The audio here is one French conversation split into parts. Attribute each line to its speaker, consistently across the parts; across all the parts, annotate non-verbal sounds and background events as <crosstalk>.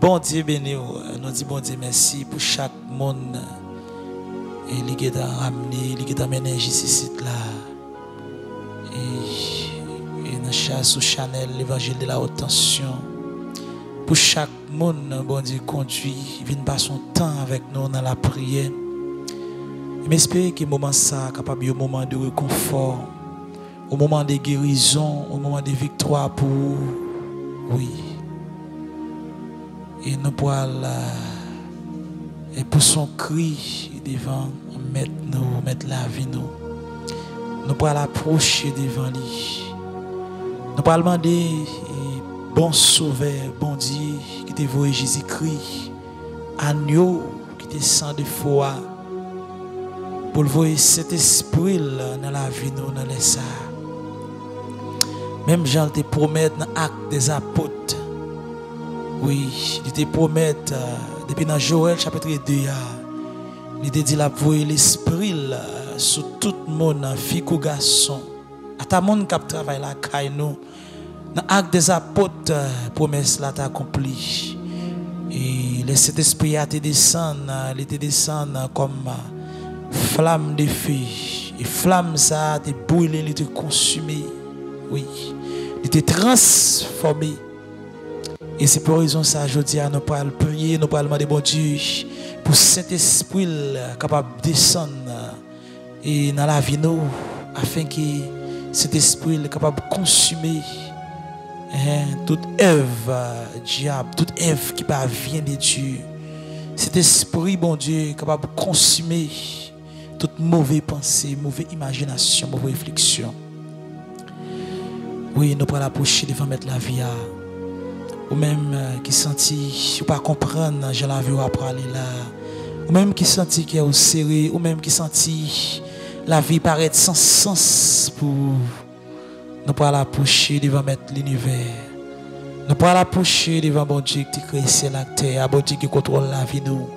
Speaker 1: Bon Dieu béni, nous disons bon Dieu merci pour chaque monde et qui t'a ramené, qui t'a mené ici là. Et, et dans chasse sous Chanel, l'évangile de la haute tension. Pour chaque monde, bon Dieu conduit, vient passer son temps avec nous dans la prière. Et m'espérer que moment ça capable un moment de réconfort, au moment de guérison, au moment de victoire pour oui. Et nous pourrons et pour son cri devant mettre nous, mettre la vie nous. Nous pourrons l'approcher devant lui. Nous pourrons demander bon sauveur, bon Dieu, qui te voit Jésus-Christ, agneau qui descend de foi, pour le voir cet esprit dans la vie nous, dans les. Même Jean te promet dans l'acte des apôtres. Oui, il te promet euh, depuis dans Joël chapitre 2, il te dit la voix l'esprit sur tout le monde, fille ou garçon. À ta monde qui travaille là, nous. Dans l'acte des apôtres, euh, promesse là t'a accompli. Et le Saint-Esprit a te descendre, il te descendre comme euh, flamme de feu. Et flamme ça te brûlé, il te consumé. Oui. Il te transformé. Et c'est pour raison ça, je dis à nous le prier, nous parlons demander bon Dieu pour Saint-Esprit capable de descendre et dans la vie nous, afin que cet esprit soit capable de consumer hein, toute œuvre diable, toute œuvre qui vient de Dieu. Cet esprit, bon Dieu, capable de consumer toute mauvaise pensée, mauvaise imagination, mauvaise réflexion. Oui, nous prenons la poche devant mettre la vie à. Ou même euh, qui senti, ou pas comprendre, je la vie après aller là. Ou même qui senti qu'il est au serré, ou même qui senti la vie paraît sans sens pour nous prenons la poche devant mettre l'univers. Nous prenons la poche devant bon Dieu qui t'a créé ciel la terre, bon Dieu qui contrôle la vie nous.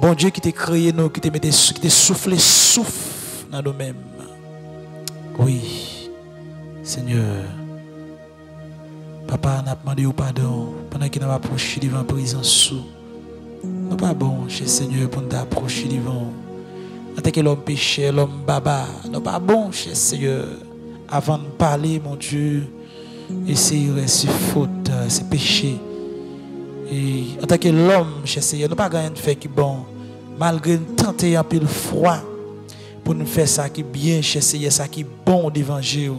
Speaker 1: Bon Dieu qui t'a créé nous, qui t'a soufflé souffle dans nous-mêmes. Oui. Seigneur, Papa n'a demandé au pardon pendant qu'il n'a pas approché devant la présence sous. Nous pas bon, cher Seigneur, pour nous approcher devant. En tant que l'homme péché, l'homme baba, nous pas bon, cher Seigneur, avant de parler, mon Dieu, essayer de faute, ces péchés. Et en tant que l'homme, cher Seigneur, nous pas rien de faire qui bon, malgré tenter un peu de froid pour nous faire ça qui est bien, cher Seigneur, ça qui est bon d'évangile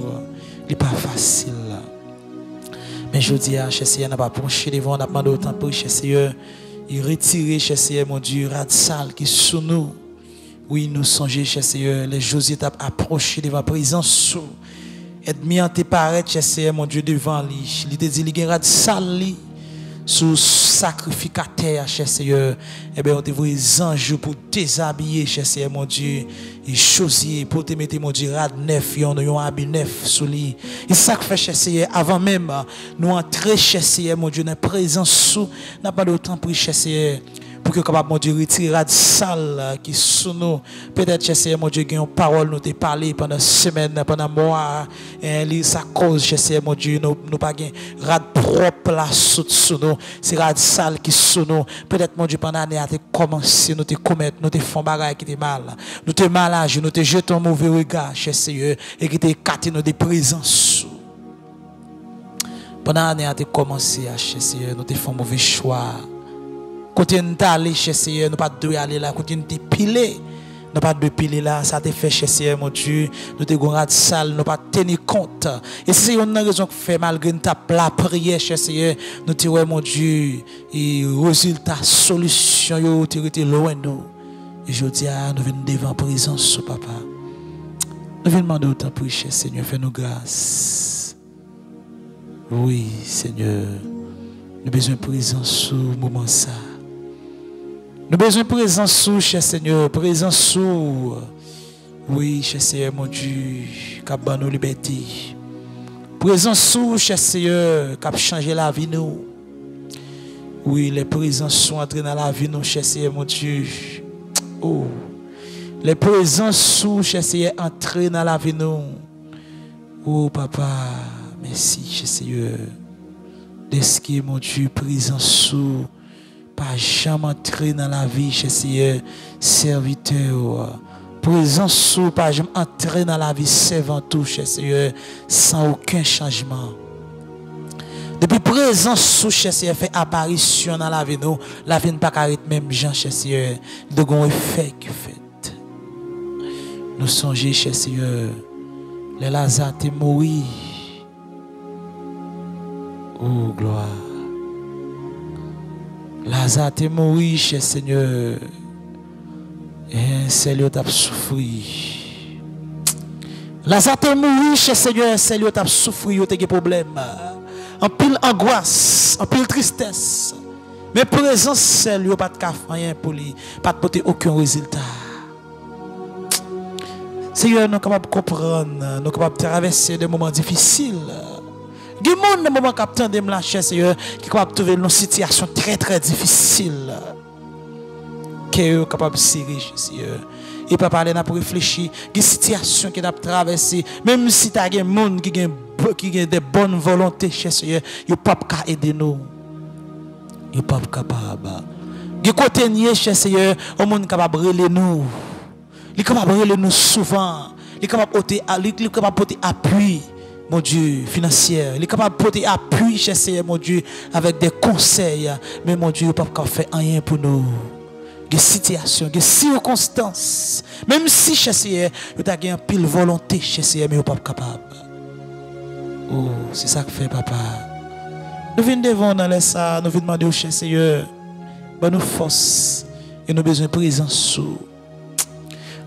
Speaker 1: n'est pas facile. Mais je dis à Seigneur, n'a pas penché devant, n'a pas demandé autant pour Seigneur, il retire, Seigneur, mon Dieu, sale qui sous nous. Oui, nous songeons, Seigneur, les José t'a approché devant la présence sous. Et mis en tes paraître, Seigneur, mon Dieu, devant lui. Il dit, il y a sale sous sacrificateur, cher Seigneur. Eh bien, on te voit les anges pour déshabiller, cher Seigneur, mon Dieu. Et chosier pour te mettre, mon Dieu, rad neuf, yon, yon habit neuf sous lui. Et ça fait, cher Seigneur, avant même, nous entrer, cher Seigneur, mon Dieu, dans la présence sous, n'a pas d'autant pour cher Seigneur pour que capable mon Dieu retirer la salle qui sous nous. Peut-être Seigneur mon Dieu une parole nous te parlé pendant semaine pendant mois et sa cause Seigneur mon Dieu nous nous pas gain rad propre là sous nous. C'est rad salle qui sous nous. Peut-être mon Dieu pendant l'année a commencé nous te commettre nous te font bagaille qui te mal. Nous te malage nous te jetons un mauvais regard Seigneur et qui te caté nous des présences pendant l'année a commencé à Seigneur nous te font mauvais choix Côté nous allé chez Seigneur, nous pas de aller là, côté nous piler. Nous pas de piler là, ça te fait chez Seigneur mon Dieu. Nous te gon de salle, nous pas tenir compte. Et c'est une raison que fait malgré nous tape la prière chez Seigneur, nous te ouais mon Dieu et résultat solution yo te été loin nous. Et je dis à nous venons devant présence papa. Nous venons demander autant pour chez Seigneur, fais-nous grâce. Oui, Seigneur. Nous avons besoin de présence sous moment ça. Nous besoin de présence sous, cher Seigneur, présence sous. Oui, cher Seigneur, mon Dieu, qui a nos libertés. Présence sous, cher Seigneur, a changé la vie nous. Oui, les présences sont entrées dans la vie nous, cher Seigneur, mon Dieu. Oh. Les présences sous, cher Seigneur, entrées dans la vie nous. Oh, papa, merci, cher Seigneur. D'est-ce mon Dieu, présence sous pas jamais entrer dans la vie, cher Seigneur, serviteur. Présence sous, pas jamais entrer dans la vie servant tout, cher Seigneur, sans aucun changement. Depuis présence sous cher Seigneur fait apparition dans la vie nous, la vie ne pas carré même Jean Seigneur, de grand effet qui fait. Nous songeons cher Seigneur, les Lazare t'es mort. Oh gloire. Lazare t'es mort, cher Seigneur. Et Seigneur t'a souffri. Lazare t'es mort, cher Seigneur, Seigneur t'a souffri, a des problèmes. En pile angoisse, en pile tristesse. Mais présence, Seigneur, pas de rien pour lui, pas de porter aucun résultat. Seigneur, nous sommes capables de comprendre, nous sommes capables de traverser des moments difficiles. Il y a sont de Seigneur, qui sont trouver une situation très très difficile. Qui sont capables de serrer, Seigneur. Et pas parler pour réfléchir, il y a des situations qui ont traversé, même si tu as des gens qui ont des bonnes volontés, Seigneur, ils ne peuvent pas aider nous. Ils ne peuvent pas capable. Il a côtés, Seigneur, au monde capable de nous. Il est capable de nous souvent. Il est capable de porter appui mon Dieu, financière. Il est capable de porter appui, cher Seigneur, mon Dieu, avec des conseils. Mais mon Dieu, il peut pas faire rien pour nous. Des situations, des circonstances. Même si, cher Seigneur, il a une pile volonté, cher Seigneur, mais il n'est pas capable. Oh, c'est ça que fait papa. Nous venons devant dans ça, nous venons demander au cher Seigneur, ben nous force et nous besoin de présence sous.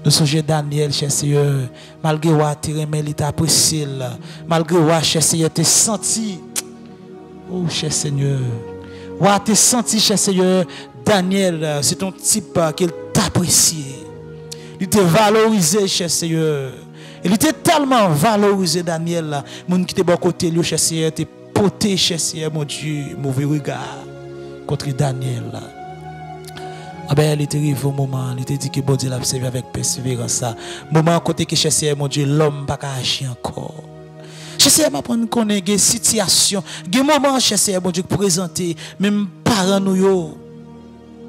Speaker 1: Nous sommes Daniel, cher Seigneur, malgré que tu remets l'état apprécié, malgré que cher Seigneur, tu senti, oh, cher Seigneur, tu senti, cher Seigneur, Daniel, c'est ton type qu'il t'apprécie. Il t'a valorisé, cher Seigneur. Il était tellement valorisé, Daniel, mon qui était bon côté, lui, cher Seigneur, t'es poté, cher Seigneur, mon Dieu, mauvais regard contre Daniel. Ben, il était au moment, il était dit que bon Dieu l'a observé avec persévérance. Moment côté que cherchait mon Dieu, l'homme pas agir encore. Chercher m'a prendre connaître des situations, des moments chercher mon Dieu présenter même parents nous yo.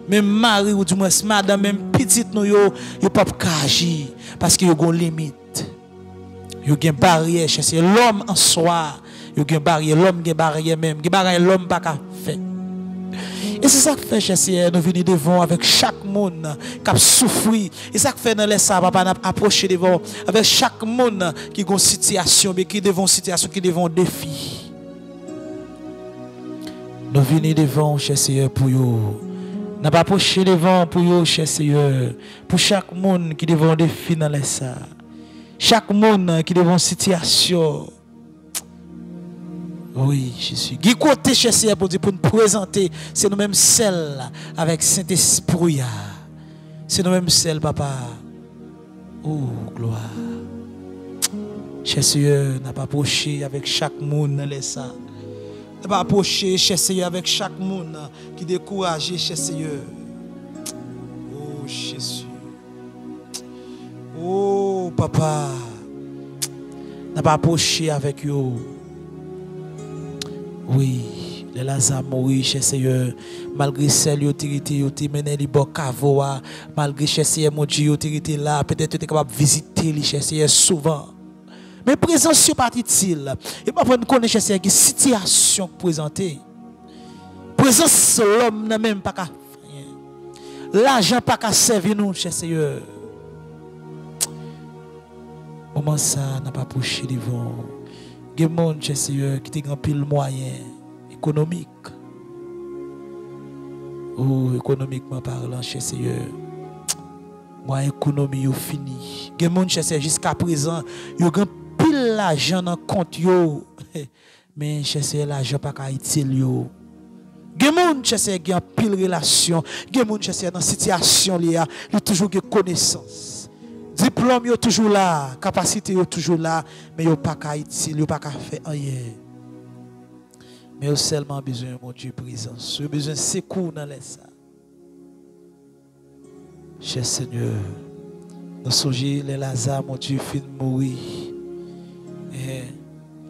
Speaker 1: Même mari ou du moins madame même petite nous yo, yo pas agir parce que yo gon limite. Yo gen barrière chercher l'homme en soi, yo gen barrière l'homme gen barrière même, gen barrière l'homme pas faire. Et c'est ça que fait, cher nous venons devant avec chaque monde qui a souffert. Et ça que fait dans les ça, papa, approcher devant avec chaque monde qui a une situation, mais qui devant une situation, qui devant un défi. Nous venons devant, cher Seigneur, pour vous. Nous approché devant pour vous, cher Seigneur. Pour chaque monde qui devant un défi dans les Oui, Jésus. Qui côté chercher pour pour nous présenter, c'est nous-mêmes celles avec Saint-Esprit. C'est nous-mêmes celles, papa. Oh, gloire. Cher Seigneur, n'a pas approché avec chaque monde dans. N'a pas approché, cher Seigneur, avec chaque monde qui décourage, cher Seigneur. Oh, Jésus. Oh, papa. N'a pas approché avec eux. Oui, les Lazare mouri, cher Seigneur, malgré celle autorité, yo te mené li bon kavoa, malgré cher Seigneur, mon Dieu, autorité là, peut-être tu es capable de visiter les cher Seigneur souvent. Mais présence sur pas utile. Et pas prendre connaître cher Seigneur, situation présentée. Présence l'homme n'a même pas qu'à L'argent pas qu'à servir nous, cher Seigneur. Moment ça n'a pas poussé devant. Y <laughs> a des gens, Seigneur, qui ont pile moyen économique. Oh, économiquement parlant, cher Seigneur. Moi, économie est fini. Il y a des gens, jusqu'à présent, ils ont pile l'argent dans le compte. Mais, cher Seigneur, l'argent pas utile. A des gens qui ont pile relation. A des gens dans situation, ils ont toujours des connaissances. Diplôme est toujours là, capacité est toujours là, mais yo pas qu'à pas qu'à faire rien. Mais yo seulement besoin mon Dieu présence, yo besoin secours dans les ça. Cher Seigneur, nous songeons les Lazare, mon Dieu, fin mourir. Et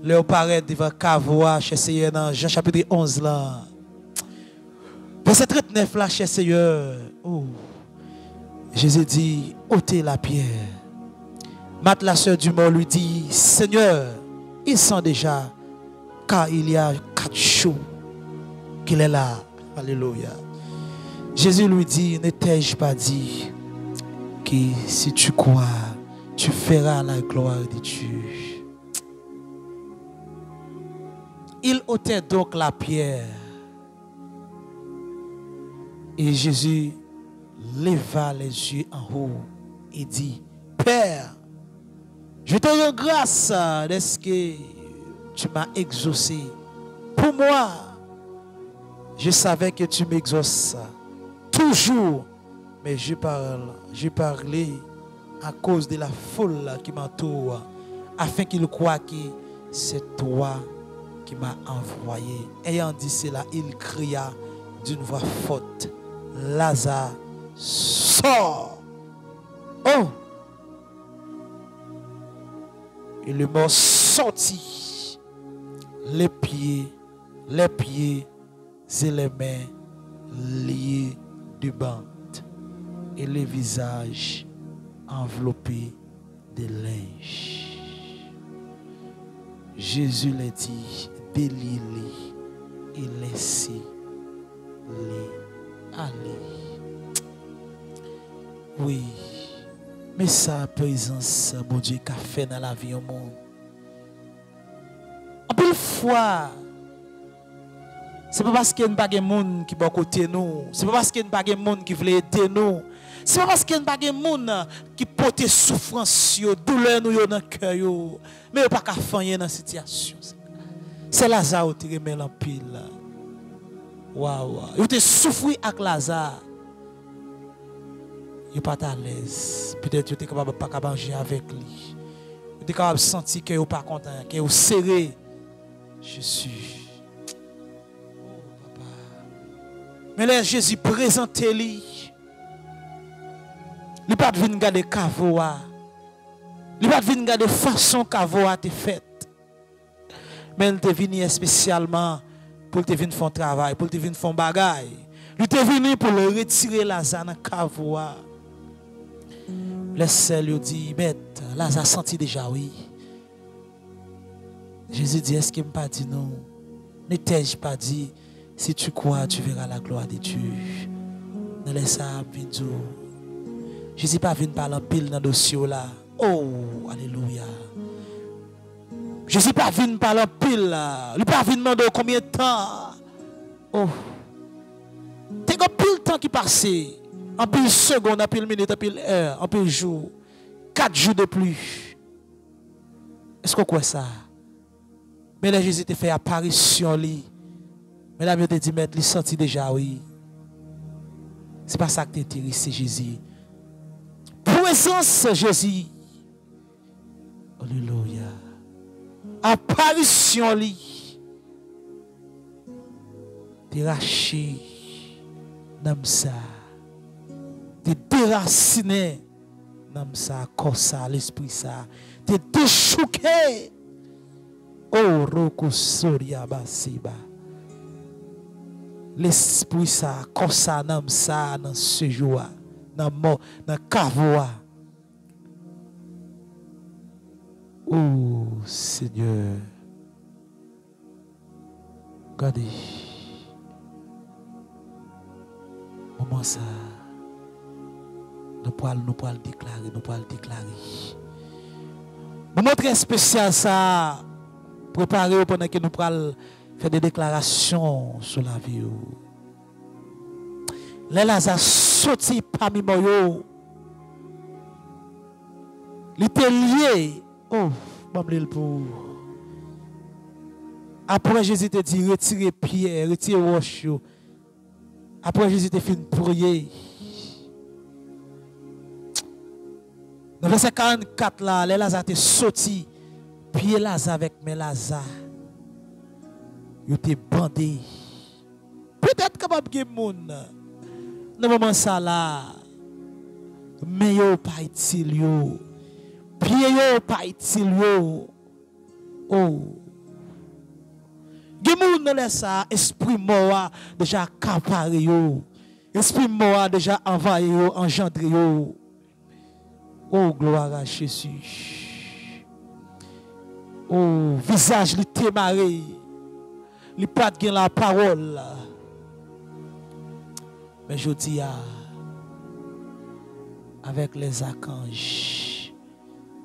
Speaker 1: là, paraît devant Cavois, cher Seigneur, dans Jean chapitre 11 là. Verset 39 là, cher Seigneur. Oh. Jésus dit, ôtez la pierre. Matt, la sœur du mort, lui dit, Seigneur, il sent déjà, car il y a quatre jours qu'il est là. Alléluia. Jésus lui dit, ne t'ai-je pas dit que si tu crois, tu feras la gloire de Dieu? Il ôtait donc la pierre. Et Jésus leva les yeux en haut et dit, Père, je te rends grâce de ce que tu m'as exaucé? Pour moi, je savais que tu m'exauces toujours, mais je parle, je parlais à cause de la foule qui m'entoure, afin qu'il croit que c'est toi qui m'as envoyé. Ayant dit cela, il cria d'une voix forte, Lazare, sors. Oh! Et le mort sortit, les pieds, les pieds et les mains liés du bande et les visages enveloppés de linge. Jésus les dit, déliez-les et laissez-les aller. Oui, mais sa présence, bon Dieu, qu'a fait dans la vie au monde. En plus fois, c'est pas parce qu'il n'y a pas de monde qui est à côté de nous. C'est pas parce qu'il n'y a pas de monde qui veut aider nous. C'est pas parce qu'il n'y a pas de monde qui porte souffrance, douleur nous dans le cœur. Mais il n'y a pas qu'à faire dans cette situation. C'est Lazare qui remet en pile. Waouh. Il a souffert avec Lazare. Il n'est pas à l'aise. Peut-être qu'il n'est capable de pas manger avec lui. Il est capable de sentir qu'il n'est pas content, qu'il est serré. Je suis. Mais là, Jésus présente lui. Il pas venir regarder Kavoa. Il pas venir regarder façon Kavoa te faite. Mais il est venu spécialement pour te venir faire un travail, pour te venir faire un bagaille. Il est venu pour le retirer Lazare dans Kavoa. Le sel lui dit, mais Lazare senti déjà oui. Jésus dit, est-ce qu'il m'a pas dit non? Ne t'ai-je pas dit? Si tu crois, tu verras la gloire de Dieu. Ne laisse. Je ne suis pas venu parler pile dans le dossier là. Oh, alléluia. Suis pas venu parler pile là. Suis pas venu demander combien de temps. Oh. Tu as pile de temps qui passe. En pile seconde, en pile minute, en pile heure, en pile jour. Quatre jours de plus. Est-ce qu'on croit ça? Mais là, Jésus te fait apparition. Mais là, je te dit, mais il senti déjà, oui. C'est pas ça que t'intéresse, c'est Jésus. Présence, Jésus. Alléluia. Apparition, lui. T'es raché dans ça. T'es déraciné dans ça, comme ça, l'esprit ça. T'es déchouqué. Oh, Roku Soria Basiba l'esprit ça, comme ça, dans ça, dans ce jour, dans mort, dans cavoa. Oh Seigneur, regardez, moment ça, nous pouvons nous pouvons déclarer, nous pouvons déclarer. Moment très spécial ça, préparer pendant que nous pouvons fait des déclarations sur la vie. Les Lazare sorti parmi moi. Il était lié. Oh, je pour. Après Jésus te dit retirez pierre, retirez roche. Après Jésus te fait prier. Dans verset 44 là, les Lazare te sorti. Pied Lazare avec mes Lazare yo te bandé. Peut-être capable de monde dans moment là. Mais yo pas utile yo. Pied yo pas yo. Oh. Ça, esprit mort déjà accaparé yo. Esprit déjà envahi yo, engendré. Oh gloire à Jésus. Oh visage li témaré. Li pas gen la parole. Mais je dis avec les archanges,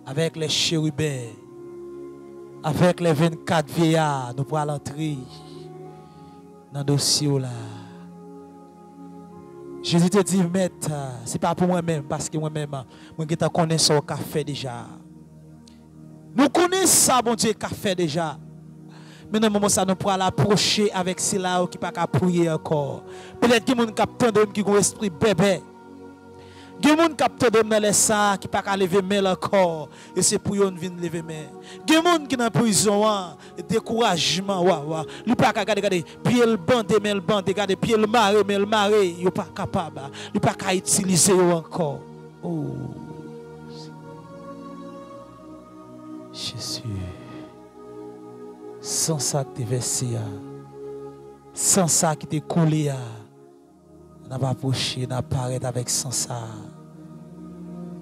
Speaker 1: avec les chérubins, avec les 24 vieillards, nous pourrons entrer dans le dossier là. Jésus te dit, maître, ce n'est pas pour moi-même, parce que moi-même, moi, je connais ce qu'a fait déjà. Nous connaissons ça, bon Dieu, qu'a fait déjà. Mais dans moment ça, nous pourrons l'approcher avec cela qui ne pas prier encore. Peut-être que les gens qui ont un esprit bébé. Gens qui ont pas lever encore. Et c'est pour eux qui lever gens qui sont en prison, découragement. Ils ne pas regarder, regarder, pied le le maré, le pas pas utiliser encore. Oh. Jésus. Sans ça que versé, sans ça qui t'est coulé, n'a pas approché, n'a pas avec sans ça.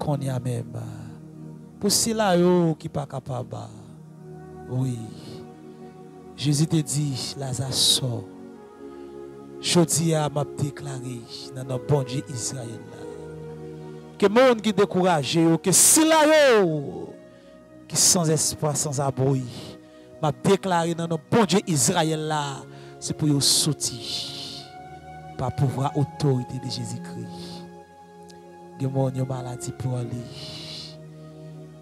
Speaker 1: Qu'on y a même. Pour cela, qui pas capable. Oui. Jésus te dit, Lazare sort. Je dis à m'a déclaré dans notre bon Dieu Israël. Que monde qui découragé, que si là, qui sans espoir, sans abri, m'a déclaré dans notre bon Dieu Israël là, c'est pour sortir par pouvoir autorité de Jésus-Christ. Il y a une maladie pour aller.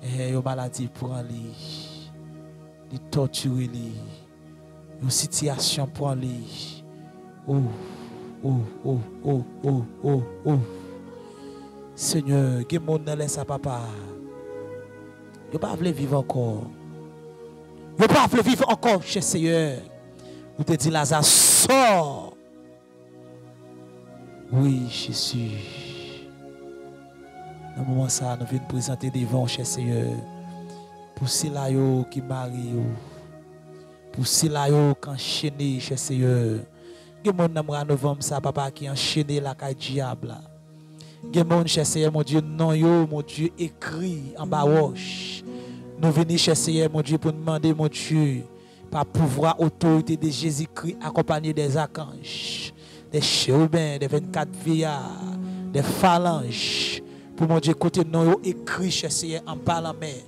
Speaker 1: Il y a une maladie pour aller. Il torturer une situation pour aller. Oh, oh, oh, oh, oh, oh, oh. Seigneur, que monde ne laisse papa. Je ne pas vivre encore. Je ne pas vivre encore chez Seigneur. Vous te dit Lazare, sors. Oui, Jésus. Dans le moment ça, nous venons présenter devant chez Seigneur. Pour ceux-là qui marient, pour ceux-là qui enchaînent chez Seigneur. Il y a des gens ça, papa, qui enchaîné la caille diable. Il y gens, Seigneur, mon Dieu, non, yo, mon Dieu, écrit en bas roche. Nous venons chez Seigneur, mon Dieu, pour demander, mon Dieu, par pouvoir, autorité de Jésus-Christ, accompagné des archanges des chérubins, des 24 vieillards, des phalanges. Pour mon Dieu, côté non, écrit chez Seigneur en parlant mais.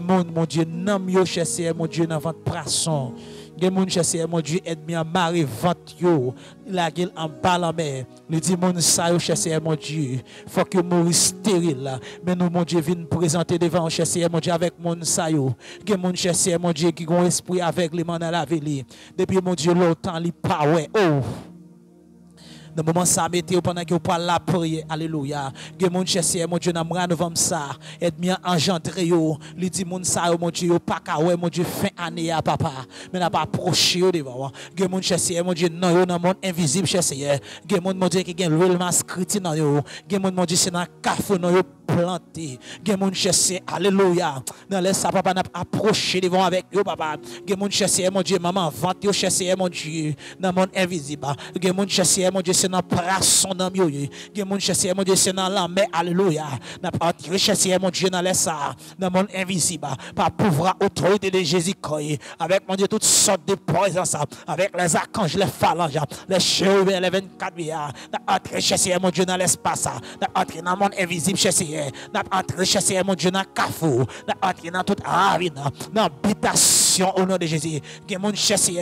Speaker 1: mon Dieu, non, yo chez mon Dieu, dans votre poisson. Gen moun chese mon Dieu aide à marrer vente yo la gueule en bas la mer le dit mon sa yo chese mon Dieu faut que mourir stérile mais nous mon Dieu vient présenter devant chese mon Dieu avec mon sa yo gen moun chese mon Dieu qui gon esprit avec les mains dans la vie depuis mon Dieu longtemps li pas ouais oh dans le moment ça mettez pendant que vous parlez la prière alléluia que mon chercher mon Dieu dans novembre ça et bien engendré yo li dit mon mon Dieu pas ka mon Dieu fin année à papa mais n'a pas approché yo devant que mon chercher mon Dieu non yo dans monde invisible chercher que mon Dieu qui gagne script dans yo que mon Dieu c'est dans café non yo planté. Gen moun chercher alléluia. Dans les ça papa n'a approché devant avec yo papa. Gen moun chercher mon Dieu maman vente yo chercher mon Dieu dans monde invisible. Gen moun chercher mon Dieu c'est dans poisson dans yo. Gen moun chercher mon Dieu c'est dans la mer alléluia. N'a pas chercher mon Dieu dans les ça dans monde invisible par pouvoir autorité de Jésus-Christ avec mon Dieu toutes sortes de présence avec les archanges les phalanges les cheveux les 24 milliards. N'a chercher mon Dieu dans l'espace. N'a dans le monde invisible Seigneur, n'a entré chez mon Dieu dans cafou, n'a entré dans toute ravine, dans habitation au nom de Jésus.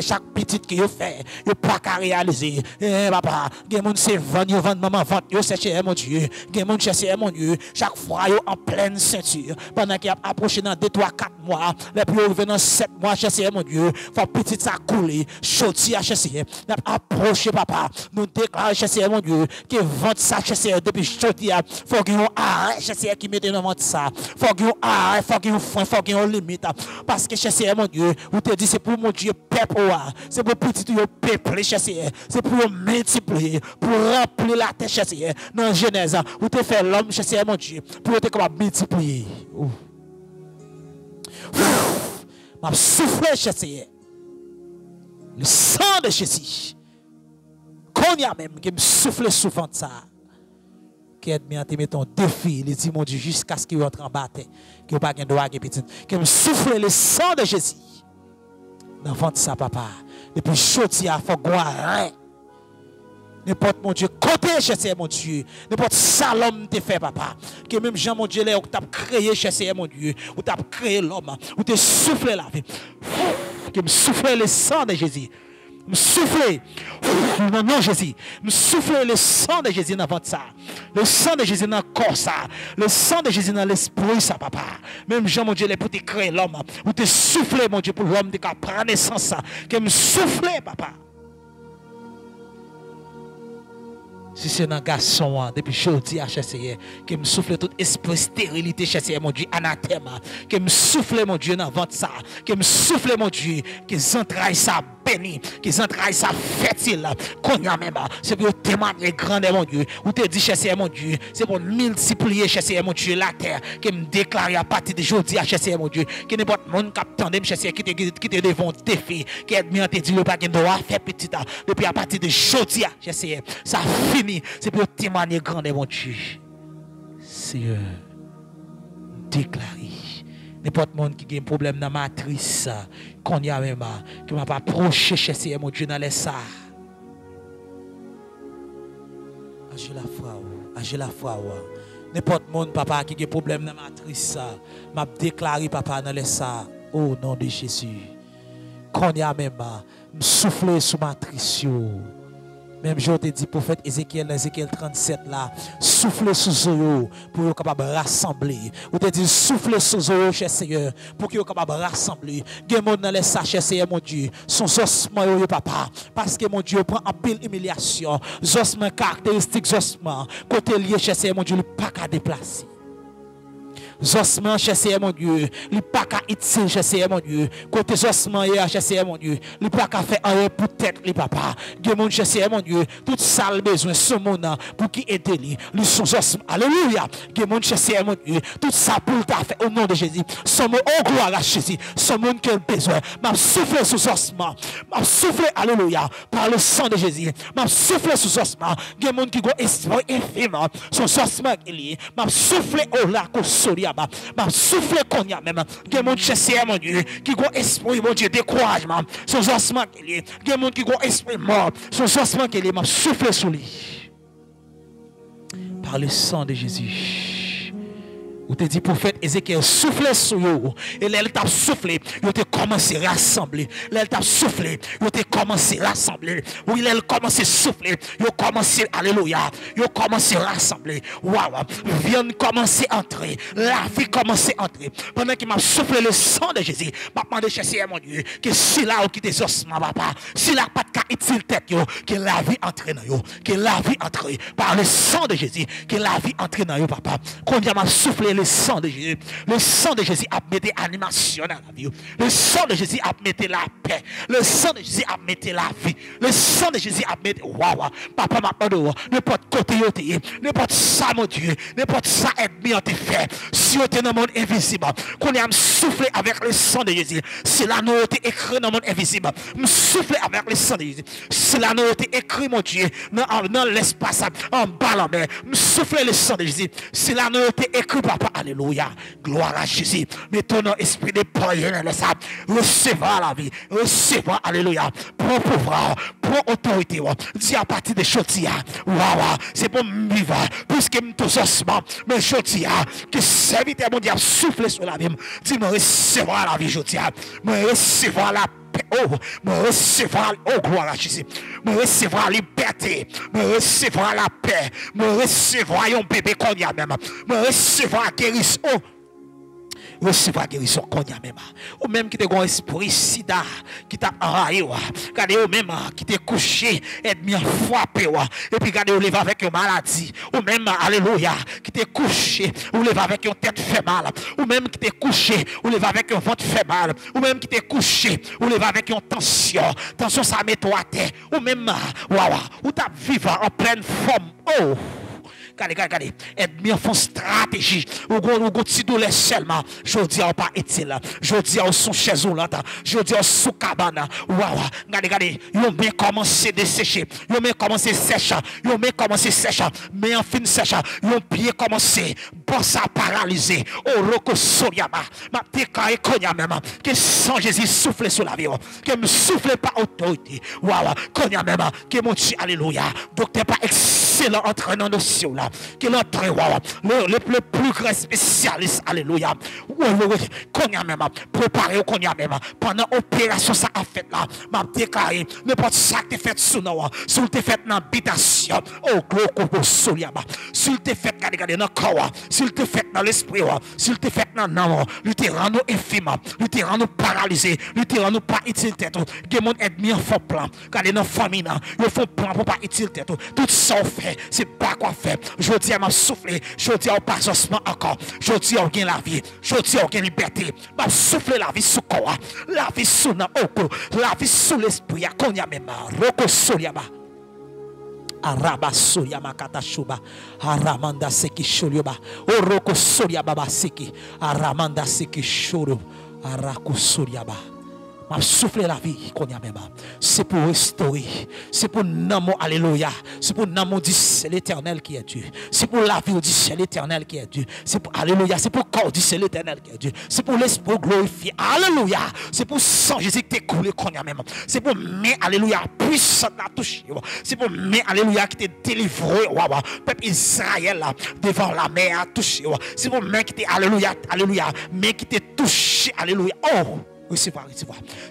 Speaker 1: Chaque petite qui yo fait, yo pas qu'à réaliser. Eh papa, gen moun se vendre, maman vente, yo chercher mon Dieu. Gen moun chercher mon Dieu, chaque fois yo en pleine ceinture pendant qu'il a approché dans 2 3 4 mois, les plus revenant dans 7 mois chercher mon Dieu, faut petite ça couler, à approché papa, nous mon Dieu, que vente ça depuis chauti faut qu'on arrête Seigneur qui dans ça. Faut ah, faut faut limite parce que mon Dieu, vous te dit c'est pour mon Dieu peuple c'est pour petit peuple Seigneur, c'est pour multiplier, pour remplir la terre Seigneur. Dans Genèse, vous te fait l'homme Seigneur mon Dieu, pour être capable multiplier. M'a soufflé Seigneur. Le sang de Jésus. Qu'on y a même, qui me souffle souvent de ça. Qui aide bien à te mettre en défi, il dit mon Dieu, jusqu'à ce qu'il entre en bataille, qu'il n'y pas de droit, qui me souffle le sang de Jésus. Dans de ça, papa. Depuis chaud, il faut rien. N'importe mon Dieu, côté chercher mon Dieu. N'importe ça l'homme te fait, papa. Que même Jean, mon Dieu, là, où tu as créé chercher mon Dieu. Où tu as créé l'homme. Où tu as soufflé la vie. Que me souffle le sang de Jésus. Me souffle. Non, non, Jésus. Me souffle le sang de Jésus dans votre ça. Le sang de Jésus dans le corps ça. Le sang de Jésus dans l'esprit ça, papa. Même Jean, mon Dieu, pour te créer l'homme. Où tu soufflé, mon Dieu, pour l'homme de prendre naissance ça. Que me souffle, papa. Si c'est un garçon, hein, depuis jeudi à chasser, qui me souffle toute esprit stérilité chasser, mon Dieu, anathème, qui me souffle, mon Dieu, dans votre ça, qui me souffle, mon Dieu, qui entrailles ça béni, qui entrailles ça fertile, qu'on y a même, c'est pour témoigner grand, mon Dieu, ou te dit chasser, mon Dieu, c'est pour multiplier chasser, mon Dieu, la terre, qui me déclare à partir de jeudi à chasser, mon Dieu, n'est pas monde qui attendait chasser, qui te, devant défi, est bien te dit, le pas qu'il doit faire petit, depuis à partir de jeudi à chasser, ça finit c'est pour témoigner grand mon Dieu. Seigneur, déclarer. N'importe monde qui a un problème dans la matrice, qu'on y a même, qui m'a pas approché chez Seigneur mon Dieu dans les ça. Agis la foi, agis la foi. N'importe monde, papa, qui a un problème dans la matrice, m'a déclaré, papa, dans les ça. Au nom de Jésus. Qu'on y a même, souffler sous matrice. Même je te dit, prophète Ézéchiel, Ézéchiel 37 là, souffle sous eux pour être capable de rassembler. Ou te dit, souffle sous eux, cher Seigneur, pour qu'ils soient capables de rassembler. Gen monde dans les sachets, Seigneur, mon Dieu, son ossements, papa. Parce que mon Dieu prend un pile humiliation. Ossements caractéristiques, ossements. Côté lié, cher Seigneur, mon Dieu, il pas qu'à déplacer. Ossements, cher mon Dieu. Il pas mon Dieu. Côté ossements, cher mon Dieu. Il un pour tête, les papa. Dieu mon cher mon Dieu. Tout ça le besoin, ce monde pour qui aide lui. Lui son ossements. Alléluia. Dieu mon cher mon Dieu. Tout ça pour t'a fait au nom de Jésus. Son mot, oh gloire à Jésus. Son monde besoin. M'a soufflé sous ossements. M'a soufflé, alléluia. Par le sang de Jésus. M'a soufflé sous ossements. Dieu mon qui a esprit infime. Son ossements qui est. M'a soufflé, oh là, soria m'a soufflé qu'on y a même. Il y a mon Dieu, qui a esprit, mon Dieu, découragement. Son ossements qu'il est. A qui a esprit mort. Son ossements qu'il est, m'a soufflé sur lui. Par le sang de Jésus. Ou te dit prophète Ézéchiel soufflé sur eux. Et là, t'a soufflé. Il a commencé à rassembler. T'a soufflé. Il a commencé à rassembler. Oui, il a commencé à souffler. Il a commencé, alléluia. Il a commencé à rassembler. Waouh. Viens commencer à entrer. La vie commence à entrer. Pendant qu'il m'a soufflé le sang de Jésus, m'a demandé chercher mon Dieu. Que si là, qui te ossements, papa. Si là, pas de cas tête, yo. Que la vie entre dans yo. Que la vie entre par le sang de Jésus. Que la vie entre dans yo, papa. Combien m'a soufflé le sang de Jésus. Le sang de Jésus a mis animation dans la vie. Le sang de Jésus a mis la paix. Le sang de Jésus a mis la vie. Le sang de Jésus a mis, waouh, papa m'a demandé, n'importe côté, n'importe ça, mon Dieu, n'importe ça, ennemi, on te fait. Si on est dans le monde invisible, qu'on a soufflé avec le sang de Jésus, c'est là nous écrit dans le monde invisible. Me souffler avec le sang de Jésus. C'est là nous écrit, mon Dieu, dans, l'espace, en bas la mer. Me souffler le sang de Jésus. C'est là nous écrit, papa. Alléluia. Gloire à Jésus. Ton esprit de prière. Recevra la vie. Recevra, Alléluia. Pour pouvoir, pour autorité. Dis à partir de chotia. Waouh, c'est pour vivre. Puisque tous ossements, mais chotia. Que serviteur mon diable souffle sur la vie. Dis, me recevra la vie, chotia. Me recevra la Oh, me recevra, oh gloire à Jésus, me recevra la liberté, me recevra la paix, me recevra un bébé qu'on y a même, me recevra guérison. Recevra guérison même. Ou même qui te un esprit sida qui t'a enrayé. Regardez ou même qui t'est couché, et bien frappé. Et puis regardez ou lève avec une maladie. Ou même, alléluia, qui t'est couché, ou lève avec une tête fait mal. Ou même qui t'est couché, ou lève avec un ventre fait mal. Ou même qui t'est couché, ou lève avec une tension. Tension ça met toi à terre. Ou même, ou t'as vivant en pleine forme. Oh. Gade, gade, gade. Edmi eh an fon strategi. Ou go, ou go tidou le selman. Jodi an pa etil. Jodi an sou chezou lanta. Jodi an sou kabana. Wawa. Gade, gade. Yon men komanse de seche. Yon men komanse secha. Yon men komanse secha. Men an fin secha. Yon piye komanse. Bwede. Bossa paralysé. Oh, roko soyama. Ma déclaré konya même. Que sans Jésus souffle sur la vie. Que me souffle pas autorité. Waouh. Konya même. Que mon Dieu, alléluia. Docteur pas excellent entraînant cieux là. Que l'entrée, waouh. Le, plus grand spécialiste. Alléluia. Konya même. Préparé konya même. Pendant opération ça a fait là. M'a déclaré. N'importe ça que fait sous nous. Sous te fait dans l'habitation. Oh, coco soyama. S'il te fait, regardez, regardez, dans le corps. S'il te fait dans l'esprit. S'il te fait dans l'âme. Lui te rend infime. Lui te rend nous paralysé. Lui te rend nous pas utile tête. Que mon ennemi en font plan. Regardez dans la famille. Ils font plan pour pas utile tête. Tout ça on fait. C'est pas quoi faire. Je dis à m'a soufflé. Je dis à pas encore. Je dis à gain la vie. Je dis à gain liberté. M'a soufflé la vie sous corps. La vie sous la La vie sous l'esprit. Qu'on y a même. Roko soyama. Araba soyama katashuba. Aramanda seki shuryoba. Oroko soya baba seki. Aramanda seki shuru. Araku soyaba. M'a la vie qu'on y a même. C'est pour restaurer. C'est pour namo, alléluia. C'est pour namo dit c'est l'éternel qui est Dieu. C'est pour la vie dit c'est l'éternel qui est Dieu. C'est pour, alléluia. C'est pour corps dit c'est l'éternel qui est Dieu. C'est pour l'esprit glorifié. Alléluia. C'est pour sang Jésus qui t'est coulé qu'on y a même. C'est pour mais alléluia. Puissant la touché. C'est pour mais alléluia qui t'est délivré. Peuple Israël devant la mer touché. C'est pour mais qui t'est alléluia. Alléluia. Mais qui t'est touché. Alléluia. Oh.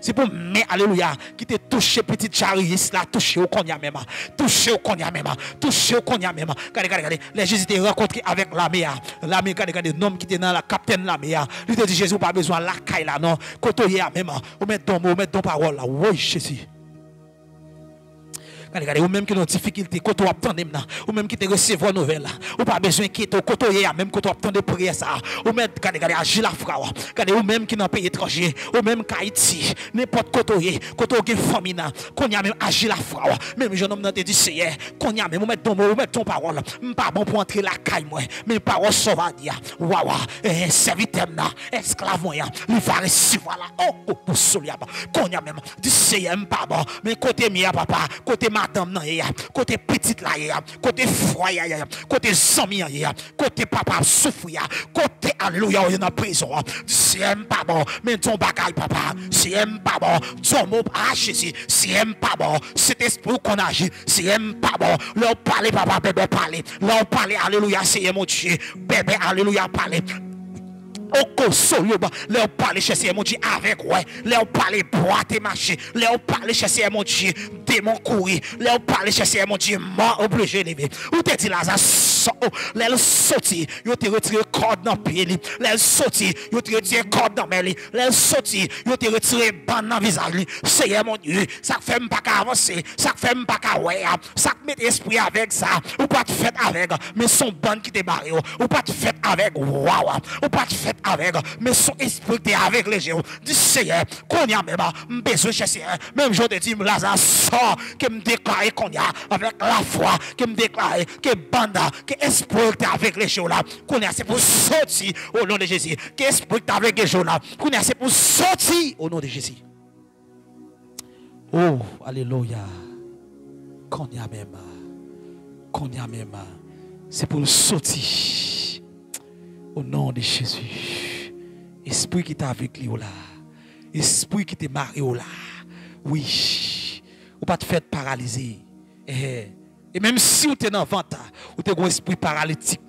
Speaker 1: C'est pour mais alléluia qui te touché petit chariot là touché au konya même touché au konya même touché au konya même regardez regardez les Jésus t'es rencontré avec l'armée l'armée regardez regardez l'homme qui était dans la capitaine l'armée lui te dit Jésus pas besoin la caille là non. Côté même ou mettre ton mot mettre ton parole là. Oui Jésus Regardez, ou même qui ont difficulté, quand on attend ou même qui te recevoir nouvelle, ou pas besoin qui te côté même quand on attend de prière ça, ou même, regardez, agir la frère, regardez, ou même qui dans pays étranger, ou même qu'Haïti, n'importe côté, côté qui famille, qu'on y a même agir la frère, même jeune homme dans dit, c'est qu'on y a même, ou mettre ton mot, ou mettre ton parole, pas bon pour entrer la caille, moi, mais parole sauvage, waouh, eh, serviteur, esclave, il va recevoir là, oh, pour solia, qu'on y a même, dit, c'est pas bon, mais côté mia, papa, côté ma côté petite là côté foyer côté zami côté papa souffre côté alléluia on dans prison. C'est pas bon, mais ton bagage papa, c'est pas bon. Ton mot ah Jésus, c'est pas bon. Cet esprit qu'on agit, c'est pas bon. Leur parler papa bébé parler, leur parler alléluia c'est mon Dieu, bébé alléluia parler okoso yoba. Lè ou pale chese mon Dieu avec ouais. Lè ou pale boite marcher. Lè ou pale chese mon Dieu démon courir. Lè ou pale chese mon Dieu mort obligé lever. Ou te dit Lazare leur sorti yo te retiré corde dans pied li. Leur sorti yo te retiré corde dans main li. Leur sorti yo te retiré bande dans visage li. Seigneur mon Dieu ça fait pas avancer ça fait pas qu'à ouais ça met esprit avec ça. Ou pas de fait avec mais son bande qui te barré ou pas de fait avec waouh ou pas de fait avec, mais son esprit est avec les géants. Dis Seigneur, qu'on y a même besoin de chercher. Même je te dis, Lazare sort, que me déclare qu'on y a avec la foi, que me déclare que banda, que est avec les géants là. Qu'on c'est pour sortir au nom de Jésus. Que est avec les géants là. Qu'on c'est pour sortir au nom de Jésus. Oh, Alléluia. Qu'on y a même. Qu'on y a même. C'est pour sortir. Au nom de Jésus. Esprit qui est avec lui là. Esprit qui t'est marié là. Oui. Ou pas te faire paralyser. Eh. Et même si vous êtes dans le ventre, vous avez un esprit paralytique,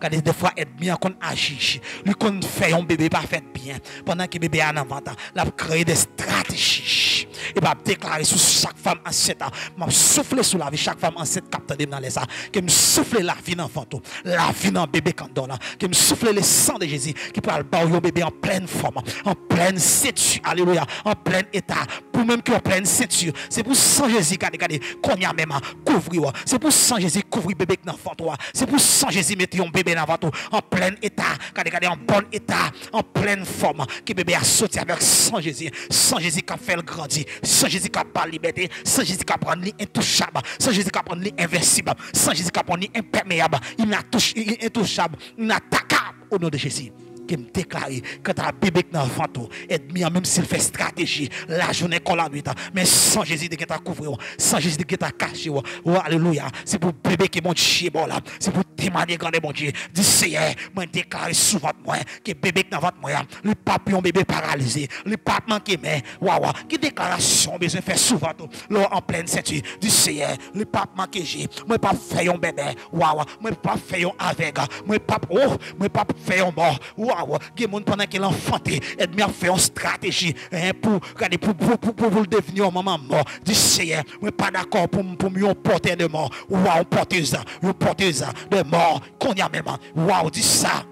Speaker 1: quand des fois ennemi qu'on agit, lui qu'on fait un bébé pas fait bien, pendant que le bébé est dans le ventre, il a créé des stratégies. Et va déclarer sur chaque femme enceinte, m'a souffler sur la vie chaque femme enceinte capte dans les airs, que me souffler la vie dans le la vie dans bébé quand donne, que me souffler le sang de Jésus qui peut le bébé en pleine forme, en pleine situ, alléluia, en plein état pour même qu'on pleine ceinture. C'est pour sang Jésus, regardez, qu'on y a même couvrir. C'est pour sang Jésus couvrir bébé dans toi. C'est pour sang Jésus mettre un bébé dans toi en plein état, regardez, en bon état, en pleine forme, que bébé a sauté avec sang Jésus. Sang Jésus qui a fait le grandir. Sang Jésus qui pas liberté. Sang Jésus qui prendre l'intouchable. Sang Jésus qui prendre l'invincible. Sang Jésus qui prendre l'imperméable. Il n'a touché, intouchable, inattaquable au nom de Jésus qui me déclare que ta bébé dans le ventre, ennemi, même s'il fait stratégie, la journée comme la nuit, mais sans Jésus de qui t'a couvert, sans Jésus de qui t'a caché, oh, alléluia, c'est pour bébé qui est mon Dieu, là, c'est pour témoigner grand mon Dieu, dis Seigneur, moi déclare sous votre moi, que bébé dans votre moi, le pape un bébé paralysé, le pape manqué, mais, waouh, qui déclaration besoin faire souvent, là, en pleine ceinture, du Seigneur, le pape manqué, moi pas faire un bébé, waouh, moi pas faire un aveugle, moi pas, oh, moi pas faire un mort, waouh, waouh, y a pendant qu'il enfanté, et a fait une stratégie hein, pour, pour, pour, pour, devenir moment mort. Du Seigneur, je suis pas d'accord pour, pour me porter de mort. Waouh, porteuse, une porteuse de mort. Qu'on y a même. Waouh, dis ça.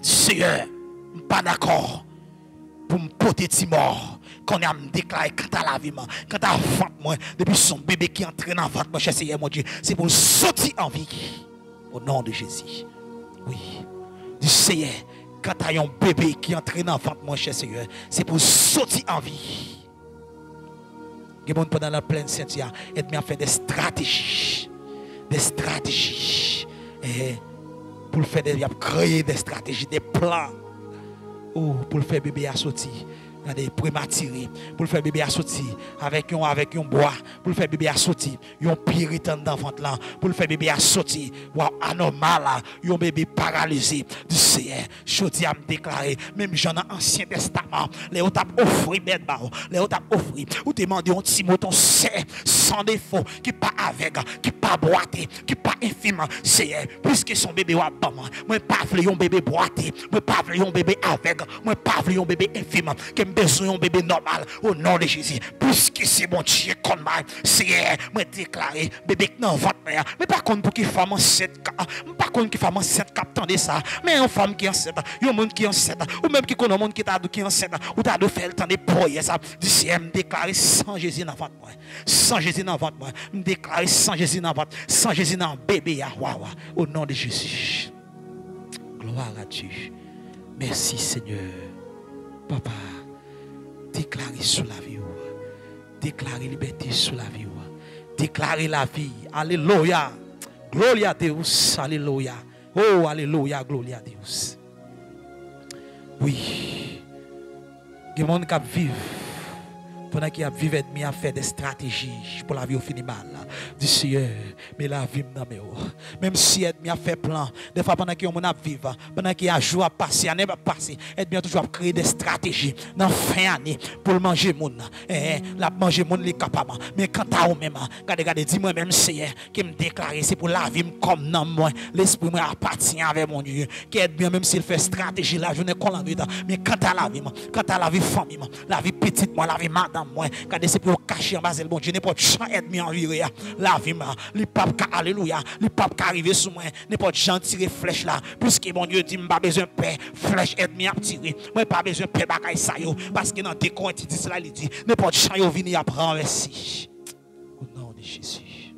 Speaker 1: Seigneur, je suis pas d'accord pour me porter de mort qu'on a déclaré quand à la vie, quand à la moi, depuis son bébé qui entraîne en vente, moi, Seigneur, mon Dieu, c'est pour sortir en vie. Au nom de Jésus. Oui. Du Seigneur, quand tu as un bébé qui entraîne dans ventre, mon cher Seigneur, c'est pour sortir en vie. Y a pendant la pleine Saint-Tia, et à faire des stratégies. Des stratégies. Et pour faire des, créer des stratégies, des plans. Oh, pour le faire bébé à sortir des prématurés, pour le faire bébé à sortir. Avec un, avec un bois, pour le faire bébé à sortir, un piritan dans ventre là, pour le faire bébé à sortir, wow, anormal un bébé paralysé du Seigneur. Je à me déclarer, même j'en ai ancien testament, les autres offert bête les autres offert, ou demandé un petit mot, sans défaut, qui pas avec, qui pas boité, qui pas infime, Seigneur, puisque son bébé wa bon, moi pas un bébé boité, moi pas un bébé avec, moi pas un bébé infime, besoin d'un bébé normal au nom de Jésus. Puisque c'est mon Dieu comme moi, c'est moi déclaré bébé mère. Mais par contre pour qui femme par contre qui femme ça. Mais une femme qui est enceinte, un monde qui est enceinte, ou même qui connaît un monde qui qui est enceinte, ou t'as de faire le temps de prier ça. D'ici me déclarer sans Jésus dans votre moi. Sans Jésus. Me déclarer sans Jésus dans votre, sans Jésus dans bébé au nom de Jésus. Gloire à Dieu. Merci Seigneur. Papa. Déclarer sur la vie. Déclarer liberté sur la vie. Déclarer la vie. Alléluia. Gloria Deus. Alléluia. Oh, Alléluia. Gloria Deus. Oui. Il y a des pendant qu'il a vécu ennemi a fait des stratégies pour la vie au fini mal. Du mais la vie dans mes Même si ennemi a fait plan, des fois pendant qu'il a vivre, pendant qu'il a joué à passer, à pas passer, ennemi a toujours créé des stratégies dans fin année pour manger mon. Eh, la manger mon est capable. Mais quand à vous même, regardez, regardez, dis-moi même Seigneur qui me déclare c'est pour la vie comme dans moi, l'esprit moi appartient avec mon Dieu. Qui est bien même s'il fait stratégie la journée qu'on la mais quand à la vie, quand à la vie famille, la vie petite moi, la vie madame moi. Quand c'est pour cacher en bas, bon Dieu, n'importe chant ennemi en viré. La vie, le pape, alléluia, le pape qui arrive sur moi, n'importe chant tirer flèche là. Puisque mon Dieu dit, pas besoin paix, flèche ennemi à tirer. Moi, pas besoin paix, bagaille ça yo. Parce que dans des comptes, il dit cela, il dit, n'importe chant yo vini prendre renverser. Au nom de Jésus.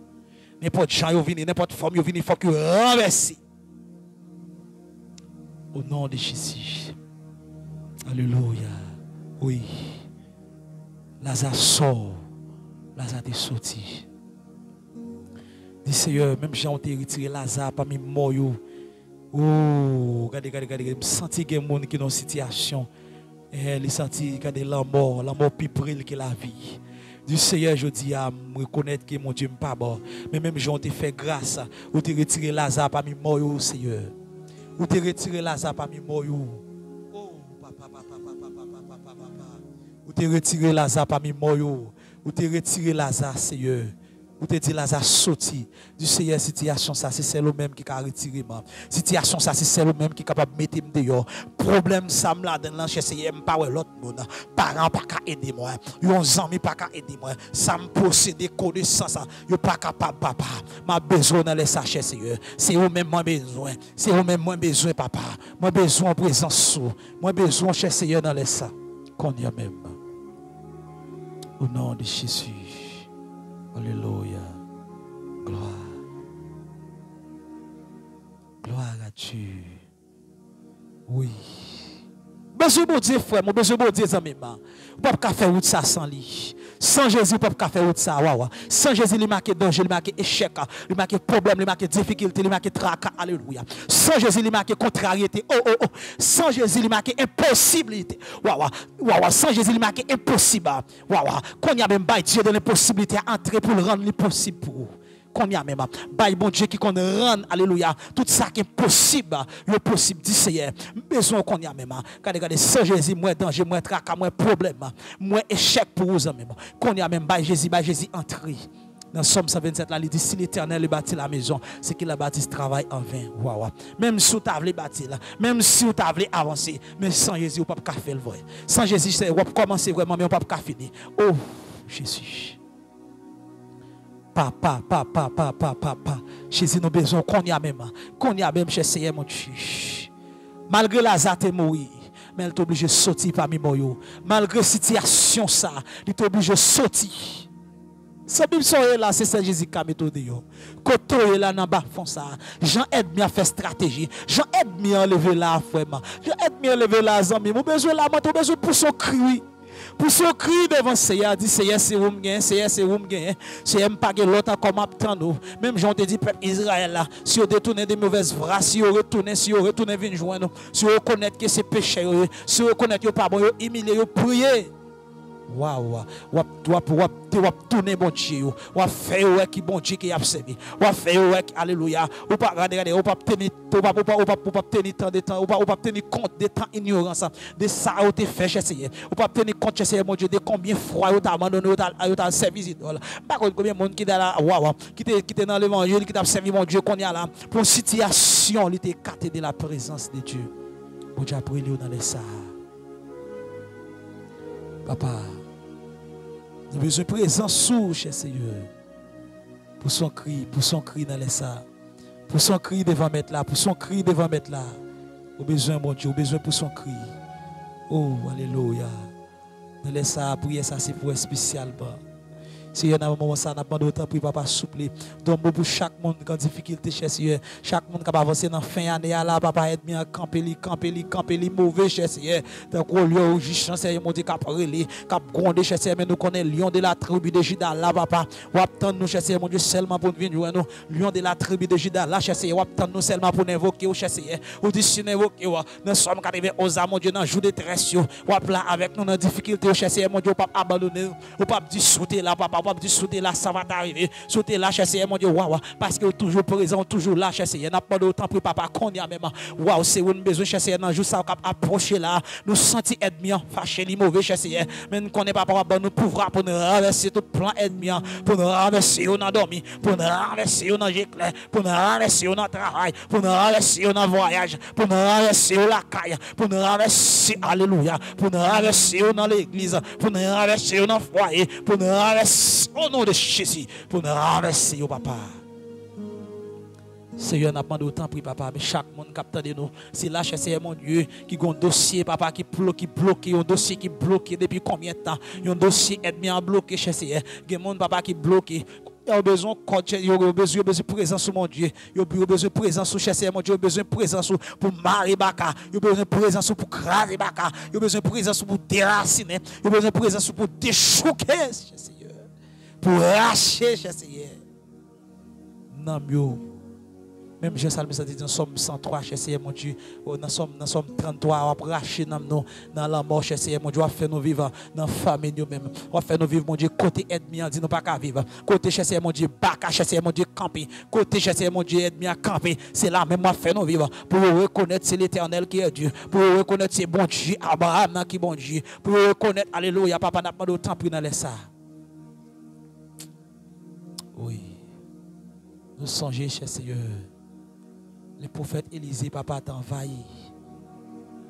Speaker 1: N'importe chant yo vini, n'importe forme yo vini, que renverser. Au nom de Jésus. Alléluia. Oui. Lazare sort. Lazare est sorti. Dis Seigneur, même si on t'a retiré Lazare parmi moi. Oh, regardez, regardez, regardez. Je sens qu'il y a des gens qui sont dans une situation. Et il senti, regardez, la mort, la mort plus près que la vie. Du Seigneur, je dis à me reconnaître que mon Dieu n'est pas bon. Mais même si on t'a fait grâce, ou t'a retiré Lazare parmi moi, Seigneur. Ou t'a retiré Lazare parmi moi. Ou te retiré Lazare parmi moi. Ou te retiré Lazare, Seigneur. Ou te dit Lazare sorti du Seigneur, situation ça, c'est celle même qui a retiré moi. Situation ça, c'est celle même qui est capable de mettre dehors. Problème ça, là, dans l'anche, Seigneur, pas l'autre monde. Parents pas qu'à aider moi. Yon amis pas qu'à aider moi. Ça me possède connaissance. Yo pas capable, papa. Ma besoin dans les sachets, Seigneur. C'est eux même moi besoin. C'est eux même moi besoin, papa. Moi besoin en présence. Moi besoin, cher Seigneur, dans les ça. Qu'on y a même. Au nom de Jésus. Alléluia. Gloire. Gloire à Dieu. Oui. Besoin de Dieu, frère, besoin de Dieu, amis. Vous ne pouvez pas faire ça sans lui. Sans Jésus, peuple café ou ça, wawa. Sans Jésus, il marque danger, il marque échec, il marque problème, il marque difficulté, il marque tracas. Alléluia. Sans Jésus, il marque contrariété. Oh, oh, oh. Sans Jésus, il marque impossibilité. Wawa. Wawa. Sans Jésus, il marque impossible. Wawa. Quand il y a même Dieu de l'impossibilité à entrer pour le rendre possible pour vous. Combien même? Bail bon Dieu qui qu'on rend, alléluia, tout ça qui est possible, le possible dit Seigneur. Besoin a même. Regardez, regardez, sans Jésus, moi danger, moi tracas, moi problème, moi échec pour vous même. A même, bail Jésus, bail Jésus entrer. Dans Somme 127, là, il dit si l'éternel bâtit la maison, c'est qu'il a bâti ce travail en vain. Wow, Même si vous avez bâti même si vous avez avancé, mais sans Jésus, vous ne pouvez pas faire le vrai. Sans Jésus, vous pouvez commencer vraiment, mais vous ne pouvez pas finir. Oh, Jésus papa, papa, papa, papa. Jésus, nous besoin qu'on y a même, qu'on y a même chez Seigneur, mon Dieu. Malgré la zate mourir, mais elle est obligée de sortir parmi moi. Malgré la situation, ça, est obligé de sortir. Ce Bible là, c'est ça Jésus qui a méthode. Quand est là dans bas fond ça. Jean aide à faire stratégie. Jean aide à enlever là, frère. Jean aide à enlever là, amis. Mon besoin là, mon besoin pour son cri. Pour ce cri devant Seigneur, dit Seigneur, c'est où me Seigneur, c'est où me Seigneur, l'autre comme attend Même Jean te dit, peuple Israël là, si vous détournez des mauvaises voies, si vous retournez, si vous retournez, venir joindre, si vous reconnaissez que c'est péché, si vous reconnaissez que pas bon, humiliez, priez. Waouh, wap wap wap wap tourner bon Dieu, wap faire ouais qui bon Dieu qui a servi. Wap faire ouais alléluia. Ou pas regarder regarder, ou pas tenir ou pas ou pas ou pas ou pas tenir temps de temps, ou pas ou pas tenir compte des temps ignorance de ça ou te fait chercher. Ou pas tenir compte chercher mon Dieu de combien froid ou t'a abandonné ou t'a ou t'a servi idole. Contre combien monde qui là waouh qui te qui te dans l'évangile qui t'a servi mon Dieu qu'on y a là pour situation, il était de la présence de Dieu. Bon Dieu a dans les ça. Papa, nous avons besoin de présence sous, cher Seigneur. Pour son cri, pour son cri dans les. Pour son cri devant mettre là, pour son cri devant mettre là. Au besoin, mon Dieu, au besoin pour son cri. Oh, Alléluia. Dans les ça, prier ça, c'est pour un spécial. Seigneur, dans un moment, ça n'a pas d'autant pour papa souple. Donc, pour chaque monde qui a difficulté, cher Seigneur, chaque monde qui a avancé dans la fin d'année, là, papa, aide bien camper, camper, camper, mauvais, cher Seigneur. Donc, au lieu où j'ai Seigneur, mon Dieu, parlé, qui a grondé, cher Seigneur, mais nous connaissons lion de la tribu de Judas, là, papa. Ou attendre nous, cher Seigneur, mon Dieu, seulement pour venir nous, lion de la tribu de Judas, là, cher Seigneur, ou attendre nous seulement pour invoquer, cher Seigneur. Ou dire, si nous invoquer, nous sommes arrivés aux âmes, mon Dieu, dans le jour de tresse, ou là, avec nous, dans la difficulté, cher Seigneur, mon Dieu, pas abandonner, ou pas discuter là, papa, pas discuter là, ça va t'arriver. Sauter là, cher Seigneur, mon Dieu, waouh, parce que toujours présent, toujours là, cher Seigneur. N'a pas de temps pour papa qu'on y a même. Waouh, c'est une besoin, cher Seigneur, jour ça, approcher là, nous sentir ennemi, fâché, ni mauvais, cher Seigneur. Mais nous connaissons pas papa, nous pouvoir pour nous renverser tout plan ennemi, pour nous renverser on a dormi, pour nous renverser on a éclair, pour nous renverser on a travail, pour nous renverser on a voyage, pour nous renverser on la caille, pour nous renverser, alléluia, pour nous renverser dans l'église, pour nous renverser dans le foyer, pour nous renverser au nom de Jésus, pour nous renverser papa. Seigneur, n'a pas d'autant pour papa, mais chaque monde capte de nous. C'est là, Seigneur, mon Dieu, qui a un dossier, papa, qui bloque, bloqué, un dossier qui bloqué depuis combien de temps? Un dossier est bien bloqué, Seigneur. Il y a un monde, papa, qui bloqué. Il a besoin de besoin de présence mon Dieu. Il a besoin de présence Seigneur, mon Dieu. Il a besoin de présence pour marier Baka. Il a besoin de présence pour craser Baka. Il a besoin de présence pour déraciner. Il a besoin de présence pour déchouquer, Seigneur. Pour racher, Seigneur. Non. Même Jean Salme dit dans Somme 103, cher Seigneur mon Dieu, oh, dans Somme, dans Somme 33, on va racheter dans nous, dans la mort, cher mon Dieu, on va faire nous vivre dans la famille nous-mêmes. On faire nous vivre, mon Dieu, côté ennemi, on dit nous pas qu'à vivre. Côté cher mon Dieu, baka, cher Seigneur mon Dieu, camper. Côté cher mon Dieu, ennemi à camper. C'est là même, on va faire nous vivre. Pour reconnaître c'est l'éternel qui est Dieu. Pour reconnaître c'est bon Dieu, Abraham qui bon Dieu. Pour reconnaître, alléluia, papa n'a pas temps pour dans ça. Oui. Nous songeons, cher Seigneur. Le prophète Élisée, papa, t'a envahi.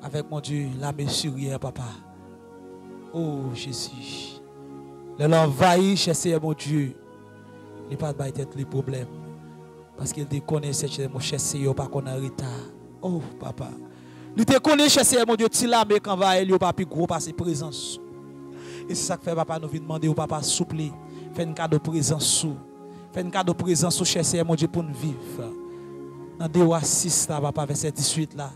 Speaker 1: Avec mon Dieu, la hier, papa. Oh Jésus. Le l'envahi, cher mon Dieu. Il a pas de les problèmes. Parce qu'il te connaît, cher mon cher Seigneur, pas qu'on a retard. Oh papa. Il te connaît, cher mon Dieu, tu l'as, mais quand il n'y a pas plus gros par ses présences. Et c'est ça que fait papa nous demander au papa souple, fait un cadeau présent sous. Fait un cadeau présent sous cher Seigneur mon Dieu pour nous vivre. Dans des oasis là papa verset 18 là.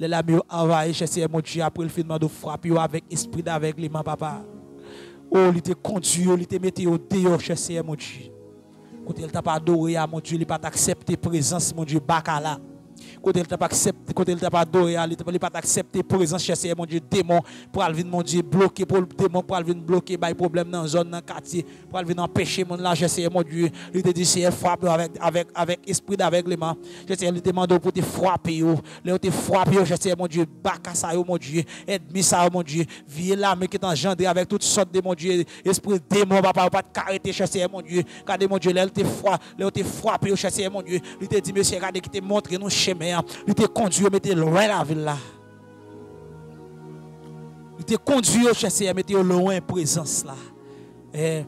Speaker 1: Les lames envahi cher Seigneur mon Dieu après le film de frappe avec esprit d'aveuglement papa. Oh, il te conduit, il te mis au dehors cher Seigneur mon Dieu. Quand il t'a pas adoré mon Dieu, il pas accepté présence mon Dieu. Quand il t'a pas accepté, quand il t'a pas adoré, il t'a pas accepté présence chercher mon Dieu démon pour aller mon Dieu bloquer pour le démon pour aller bloquer bail problème dans zone dans quartier pour aller empêcher mon là chercher mon Dieu. Il te dit c'est frappe avec avec avec esprit d'aveuglement. Chercher il demande pour te frapper yo. Là te frapper chercher mon Dieu baka ça mon Dieu. Ennemi ça mon Dieu. Viens là mais qui t'engendre avec toutes sortes de mon Dieu esprit démon papa pas te arrêter chercher mon Dieu. Regardez mon Dieu là il te frappe, là te frapper chercher mon Dieu. Il te dit monsieur regardez qui te montre nous chemin il te conduit, mettez loin la ville là. Il te conduit chercher, mettez loin présence là. Eh,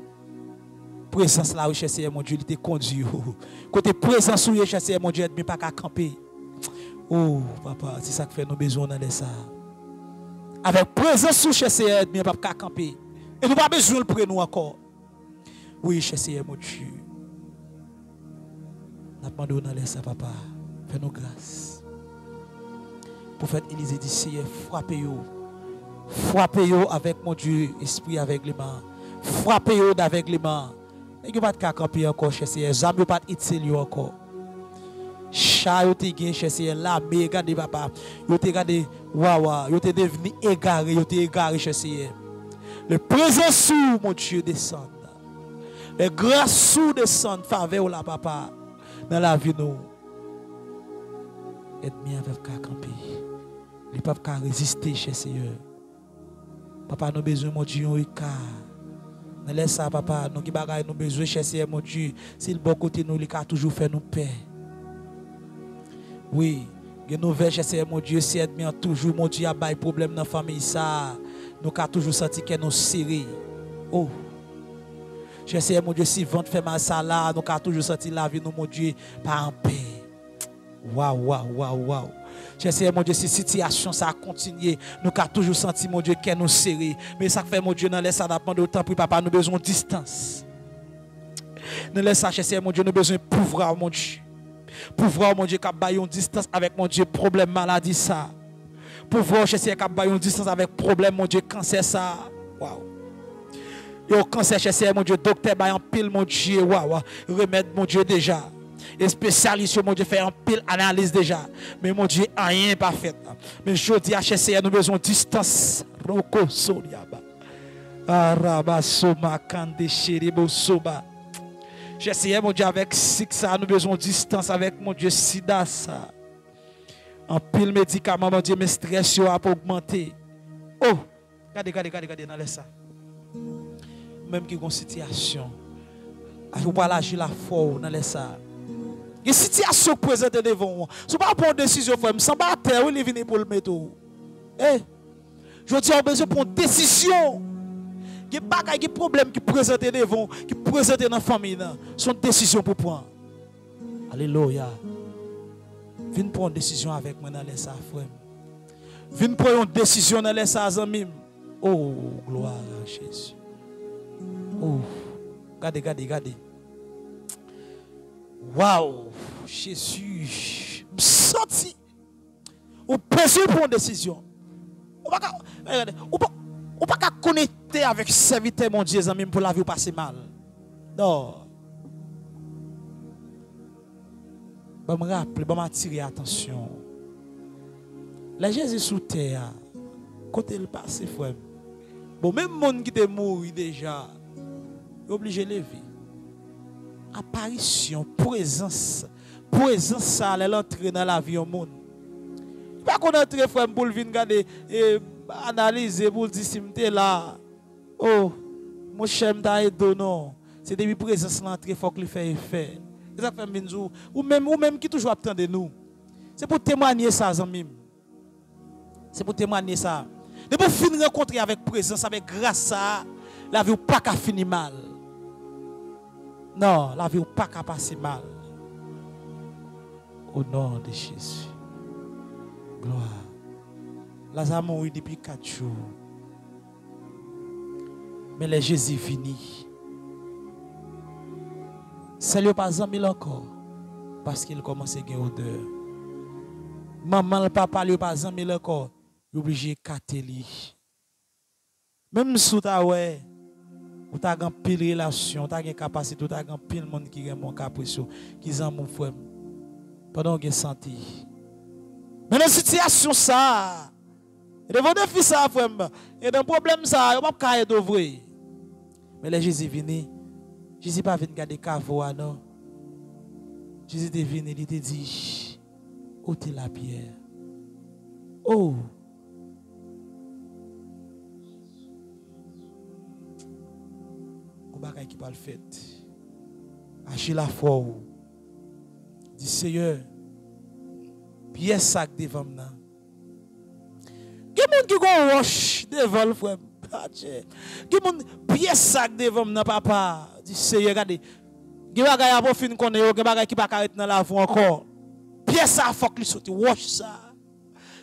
Speaker 1: présence là, chercher, mon Dieu, il te conduit. <laughs> Côté présence chercher, mon Dieu, mais pas qu'à camper. Oh, papa, c'est ça que fait nos besoins dans ça. Avec présence chercher, mais pas qu'à camper. Et nous pas besoin de prendre nous encore. Oui, chercher, mon Dieu. Nous demandons dans ça, papa. Fais-nous grâce. Prophète Élisée dit, Seigneur, frappez-vous. Frappez-vous avec mon Dieu, esprit avec les mains. Frappez-vous avec les mains. Et vous pas de camper encore, cher Seigneur. Zam pas de encore. Chat, vous te cher Seigneur. Mais regardez, papa. Vous te regardez, waouh, vous te devenu égaré, vous te égaré, cher Seigneur. Le présent sous, mon Dieu, descend. Les grâces sous descendent, faveur là, papa, dans la vie, nous ennemi avec qu'à camper. Les peuvent qu'à résister, chez Seigneur. Papa, nous besoin, mon Dieu, un cas. Nous laisse ça, papa. Nous nous besoin, chez Seigneur, mon Dieu. Si le bon côté nous, a toujours fait nous paix. Oui. nous nouvelle, chez Seigneur, mon Dieu, si ennemi toujours, mon Dieu, a des problème dans la famille. Nous avons toujours senti que nous serré. Oh. Cher Seigneur, mon Dieu, si vent fait mal ça nous avons toujours senti la vie, nous, mon Dieu, pas en paix. Waouh, waouh, waouh, waouh. Seigneur, mon Dieu, cette situation, ça a continué. Nous avons toujours senti, mon Dieu, qu'elle nous serré. Mais ça fait, mon Dieu, nous laisse adapter de temps pour papa, nous besoin de distance. Nous laisse Seigneur, mon Dieu, nous besoin de pouvoir, mon Dieu. Pouvoir, mon Dieu, qui une distance avec, mon Dieu, problème, maladie, ça. Pouvoir, Seigneur, qui une distance avec problème, mon Dieu, cancer, ça. Waouh. Et au cancer, Seigneur, mon Dieu, docteur, en pile, mon Dieu, waouh. Remède, mon Dieu, déjà. Et spécialiste, mon Dieu, fait un pile analyse déjà. Mais mon Dieu, rien pas fait. Mais je dis à HCR, nous besoin distance. Roko Soriaba. Araba Soma Kande Sheribo Soba. J'essaie, mon Dieu, avec ça, nous besoin distance avec mon Dieu, Sida, ça. En pile médicament, mon Dieu, mes stress a augmenté. Oh, regardez, regardez, regardez, regardez, ça. Même qui une situation, il faut pas lâcher la foi dans ça. Une situation présente devant moi. Si vous pas prendre une décision, frère, sans pas terre, il est pour le mettre. Eh, je dis, on a besoin de prendre une décision. Il y a des problèmes qui présentent devant, qui présentent dans la famille. C'est une décision pour prendre. Alléluia. Viens prendre une décision avec moi dans les frère. Viens prendre une décision dans les amis. Oh, gloire à Jésus. Oh, regardez, regardez, regardez. Waouh, Jésus, senti. Ou besoin pour une décision. Ou pas ou pas ou connecter avec serviteur mon Dieu même pour la vie passer mal. Non. Je me rappelle, je m'attirer attention. La Jésus sous terre, côté le passé. Bon, même monde qui est mort déjà, est obligé de lever apparition, présence, présence ça, elle entre dans la vie au monde. Pas qu'on entre frère pour venir regarder et analyser pour dire si là. Oh, mon cher m'a aidé non. C'est depuis présence l'entrée faut que le fait effet. Ça fait minzou ou même ou même qui toujours attend de nous. C'est pour témoigner ça amis. C'est pour témoigner ça. De pour finir rencontrer avec présence avec grâce ça, la vie pas qu'à finir mal. Non, la vie n'est pas qu'à passer mal. Au nom de Jésus. Gloire. Lazare mort depuis quatre jours. Mais les Jésus fini. C'est le pas mille encore. Parce qu'il commence à gagner odeur. Maman, le papa, le pas mille encore. Il est obligé de cater Même tu as ouais, tu as une pile relation, tu as une capacité, tu as une pile monde qui a mon capricieux, qui a mon frère. Pendant que senti. Mais cette situation ça, de vos défis ça, frère, et dans problème ça, il n'y a pas de vrai. Mais là, Jésus est venu. Jésus n'est pas venu garder cavo, non. Jésus est venu, il te dit, ôtez la pierre. Oh! Qui pas le fait. Agir la foi. Dis Seigneur, pièce sac devant moi. Qui monde qui go roche devant le frère? Qui monde pièce sac devant moi papa? Dis Seigneur, regardez. Qui bagaille a fin connaître, qui bagaille qui pas arrêter dans la voie encore? Pièce ça faut que lui ça.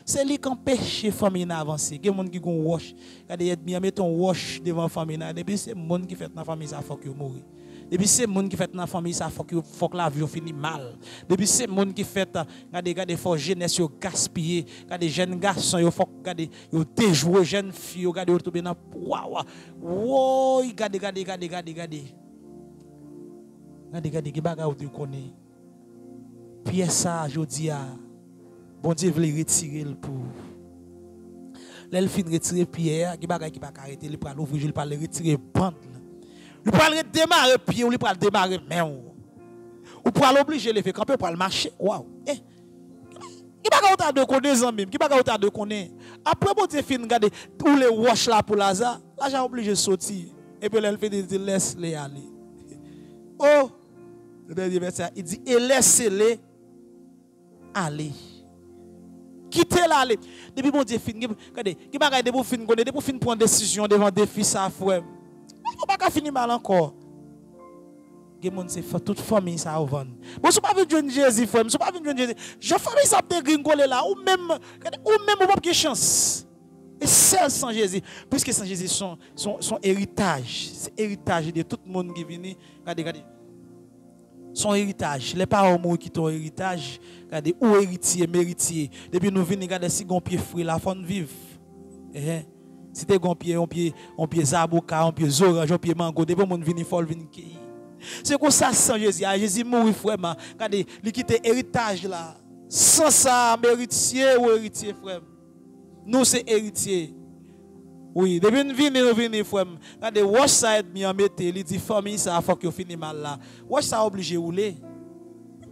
Speaker 1: C'est lui qui empêche la famille d'avancer. Il y a des gens qui ont wash. Il y a des wash devant la famille. Depuis c'est les gens qui dans la famille, ça faut qu'ils mourir. Depuis c'est gens qui fait dans la famille, ça faut que la vie finisse mal. Depuis c'est gens qui fait, regardez, regardez, faut jeunesse gaspiller. Regardez, jeunes garçons, il faut regardez, ils déjouer jeunes filles, regardez, ils tomber dans waouh. Regardez, regardez, regardez, regardez, regardez. Regardez, regardez, qui bagaille vous connaissez. Pièce ça, je dis à Bon Dieu voulait retirer le pour. Là, il retirer pierre, qui bagay qui pas arrêter, il prend l'ouvrir, il pas le retirer bande. Il prend le démarrer pied, il prend démarrer main. Ou pour l'obliger le faire camper pour le marcher. Waouh. Eh. Qui pas autant de connaître même, qui pas autant de connaître? Après bon Dieu fin regarder tous les wash là pour Lazare, là j'ai obligé de sortir et puis elle fait des laisse les aller. Oh. Le dernier verset, il dit et laissez-les aller quitter là depuis bon Dieu regardez qui bagaille de pour fin connaître pour fin prendre décision devant défi ça frère on pas finir mal encore Gen moun se toute famille ça vendre. Bon si pas venir Jésus frère, si pas venir Jésus, je famille ça te gringoler là ou même ou même pas de chance. Et seul sans Jésus, puisque sans Jésus son son, son héritage, c'est héritage de tout. Regardez, regardez son héritage. Les parents qui ton héritage, regardez, ou héritier, méritier. Depuis nous venons, regardez si on pied fruit, la fond vivre. Eh, si tu un pied, un pied, un pied zabouka, un pied orange, un pied mango, depuis nous venons, faut venir C'est comme ça sans Jésus. Ah, Jésus mourit frère. Regardez, il quitte héritage là. Sans ça, héritier ou héritier frère. Nous c'est héritier. Oui, depuis nous venons, nous venons, frère. Regardez, wash ça et bien mettre, il dit famille ça faut que fini mal là. Wash ça obligé rouler.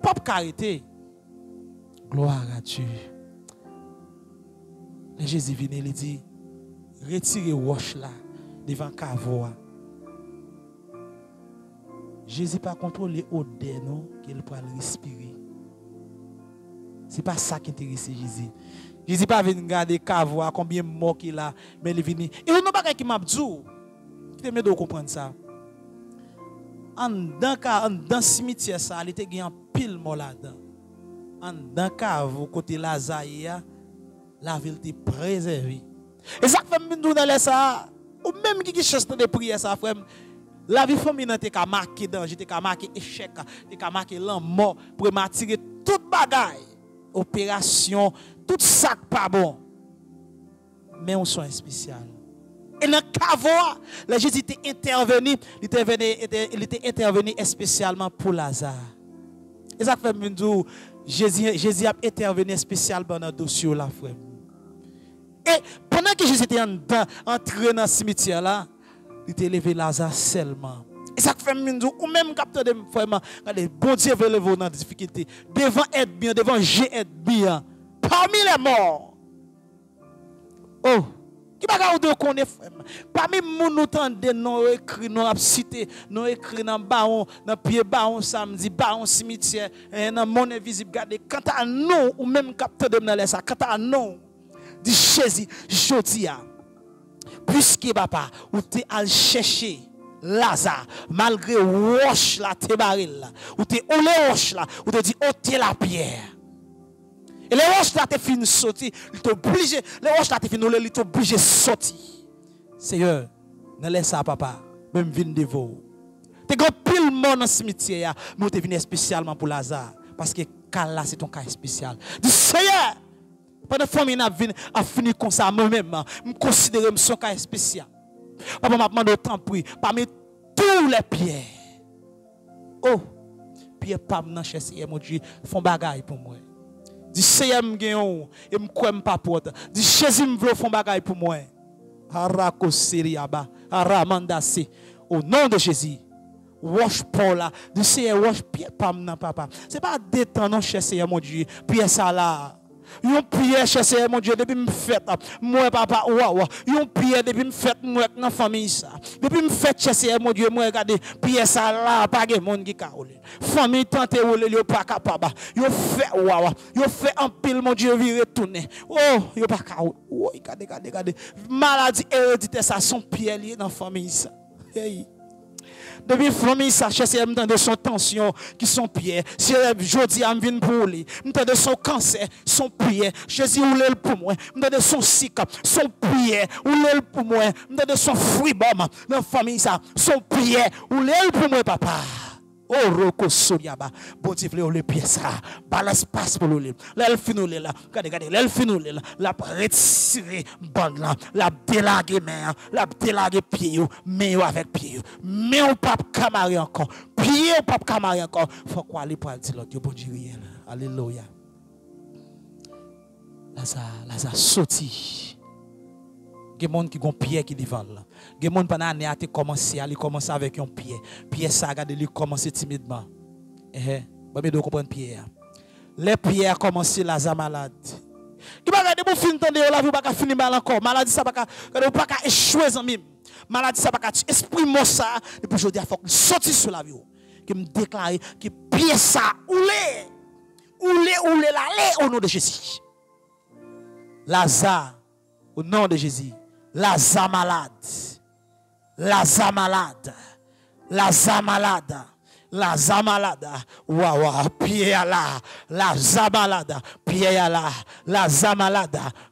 Speaker 1: Pas carité. Gloire à Dieu. Et Jésus vient, il dit retirez wash là devant cavoa. Jésus pas contrôler l'odeur non qu'il peut respirer. C'est pas ça qui intéresse Jésus. Jésus pas venu regarder cavoa combien de morts qu'il a, mais il venu. Et vous n'avez pas qui m'a dit, qui te de comprendre ça. En dans le cimetière ça, il était un pile mort là-dedans. En dans cave côté Lazare, la ville était préservée. Et ça fait même nous dans ça, ou même qui cherche de prière ça frère. La vie féminine était marqué danger, était marqué échec, était marqué l'homme mort pour m'attirer toute bagaille. Opération tout ça pas bon. Mais on soin spécial. Et dans le Jésus était intervenu, il était, intervenu spécialement pour Lazare. Et ça fait que Jésus, Jésus a intervenu spécialement dans le dossier là. Et pendant que Jésus était entré dans le cimetière il était levé Lazare seulement. Et ça fait que ou même capteur de frère, bon Dieu veut lever dans la difficulté. Devant être bien, devant j'ai être bien parmi les morts. Oh, qui va garder qu'on est Parmi nous, nous tendons, nous écrit, nous cité, nous écrit dans baron, dans pied baron samedi, baron cimetière, dans mon invisible. Regardez, quant à nous, ou même capteur de dans ça, quant à nous, dit Jésus, Jodia, puisque papa, ou t'es à chercher. Lazare, malgré roche la te baril, ou t'es le roche là, ou te dit ôtez la pierre. Et les roches là, t'es fini sortir. Il t'oblige, les roches là, t'es fini, t'oblige sortir. Seigneur, Ne laisse ça, papa. Même vin de vous. T'es grand pile mort dans le cimetière, mais tu venu spécialement pour Lazare. Parce que là, c'est ton cas spécial. Seigneur, pendant que la famille a fini comme ça, moi-même, je considère son cas spécial. Papa m'a demandé autant de parmi tous les pierres. Oh, pierre pas dans Seigneur, mon Dieu, font bagaille pour moi. Porte. Dis Jésus me veut font bagaille pour moi. Arako seriaba, aramandase. Au nom de Jésus. Wash Paul là. Seigneur wash pierre pas non papa. C'est pas détendre non Seigneur mon Dieu. Pierre. Yon prière, cher Seigneur, mon Dieu, depuis me fête, moi, papa, waouh, yon prière, depuis me fête, moi, dans la famille, ça. Depuis me fête, cher Seigneur, mon Dieu, moi, regardez, prière, ça, là, pas de monde qui caoule. Famille, tante, oule, yon pas capable. Yon fait, waouh, yon fait en pile, mon Dieu, virer tourner. Oh, yon pas caoule. Oh, regardez, regardez, regardez. Maladie héréditaire, ça, son pied lié dans la famille, ça. Hey. Depuis famille, ça cherche à de son tension, qui sont pieds. Si jeudi, je viens pour lui. de son cancer, son pied. Jésus, ou l'est pour moi. de son sick, son pied. Ou l'est pour moi. de son fruit bomb. Dans famille, ça, son pied. Ou l'est pour moi, papa? Oh, roko soyaba. Bon Dieu, vle le pied ça. Ba l'espace pour le L'el finou là. Regardez, regardez, l'el finou là. La retirer bande là. La délaguer main. La délaguer pied Mais avec pied Mais on pas camari encore. Pied on pas camari encore. Faut quoi aller pour dire l'autre. Bon Dieu, Alléluia. Là ça, là ça sorti. Il y a des gens qui ont pied qui devant là. Il a des gens pendant l'année a commencé, à commencer avec un pied. Pied ça, regardez, il commence timidement. Eh, eh. Bon, mais de comprendre pied. Hein. Les a commencé la malade. Il va regarder pour finir tendre la vie pas finir mal encore. Maladie ça pas pas pas échouer en même. Maladie ça pas esprit moi ça et dis il faut sortir sur la vie. Qui me déclare que pied ça oulé. Oulé oulé la au nom de Jésus. Lazare au nom de Jésus. Lazare malade. Lazare malade. Lazare malade. Lazare malade. Waouh, pied à la. Malade. Pied à la.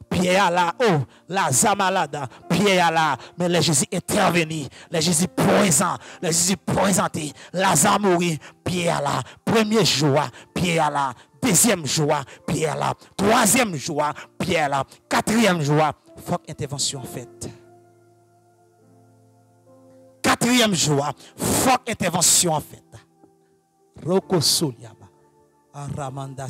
Speaker 1: Pied à la. Oh, Lazare malade. Pied à la. Mais le Jésus intervenu. Le Jésus présent. Le Jésus présenté. La. Premier jour. Pied à la. Deuxième jour. Pied à la. Troisième jour. Pied à la. Quatrième jour faut intervention faite. Quatrième jour, faut intervention faite. Roko Aramanda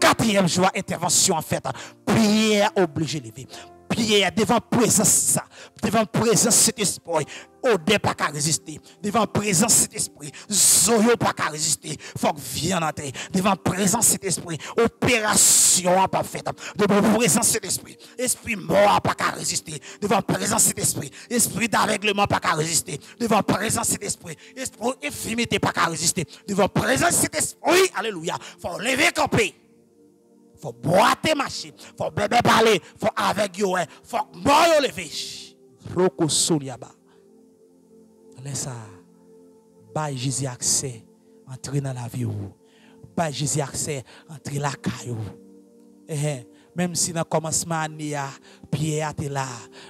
Speaker 1: Quatrième jour, intervention faite. Prière obligée de lever. Prière devant présence, devant présence cet esprit. Ode pas qu'à résister. Devant présence cet esprit. Zoyo pas qu'à résister. Faut que vienne entrer. Devant présence cet esprit. Opération pas faite. Devant présence cet esprit. Esprit mort pas qu'à résister. Devant présence cet esprit. Esprit d'aveuglement pas qu'à résister. Devant présence cet esprit. Esprit infimité pas qu'à résister. Devant présence cet esprit. Alléluia. Faut lever camper. Faut boire tes machines. Faut bébé parler. Faut avec yo. Faut mort lever. Roko Soliaba. Laisse ça. Bail Jésus accès. Entrer dans la vie. Bail Jésus accès. Entrer la caillou. Eh, eh. Même si dans le commencement année, Pierre était là.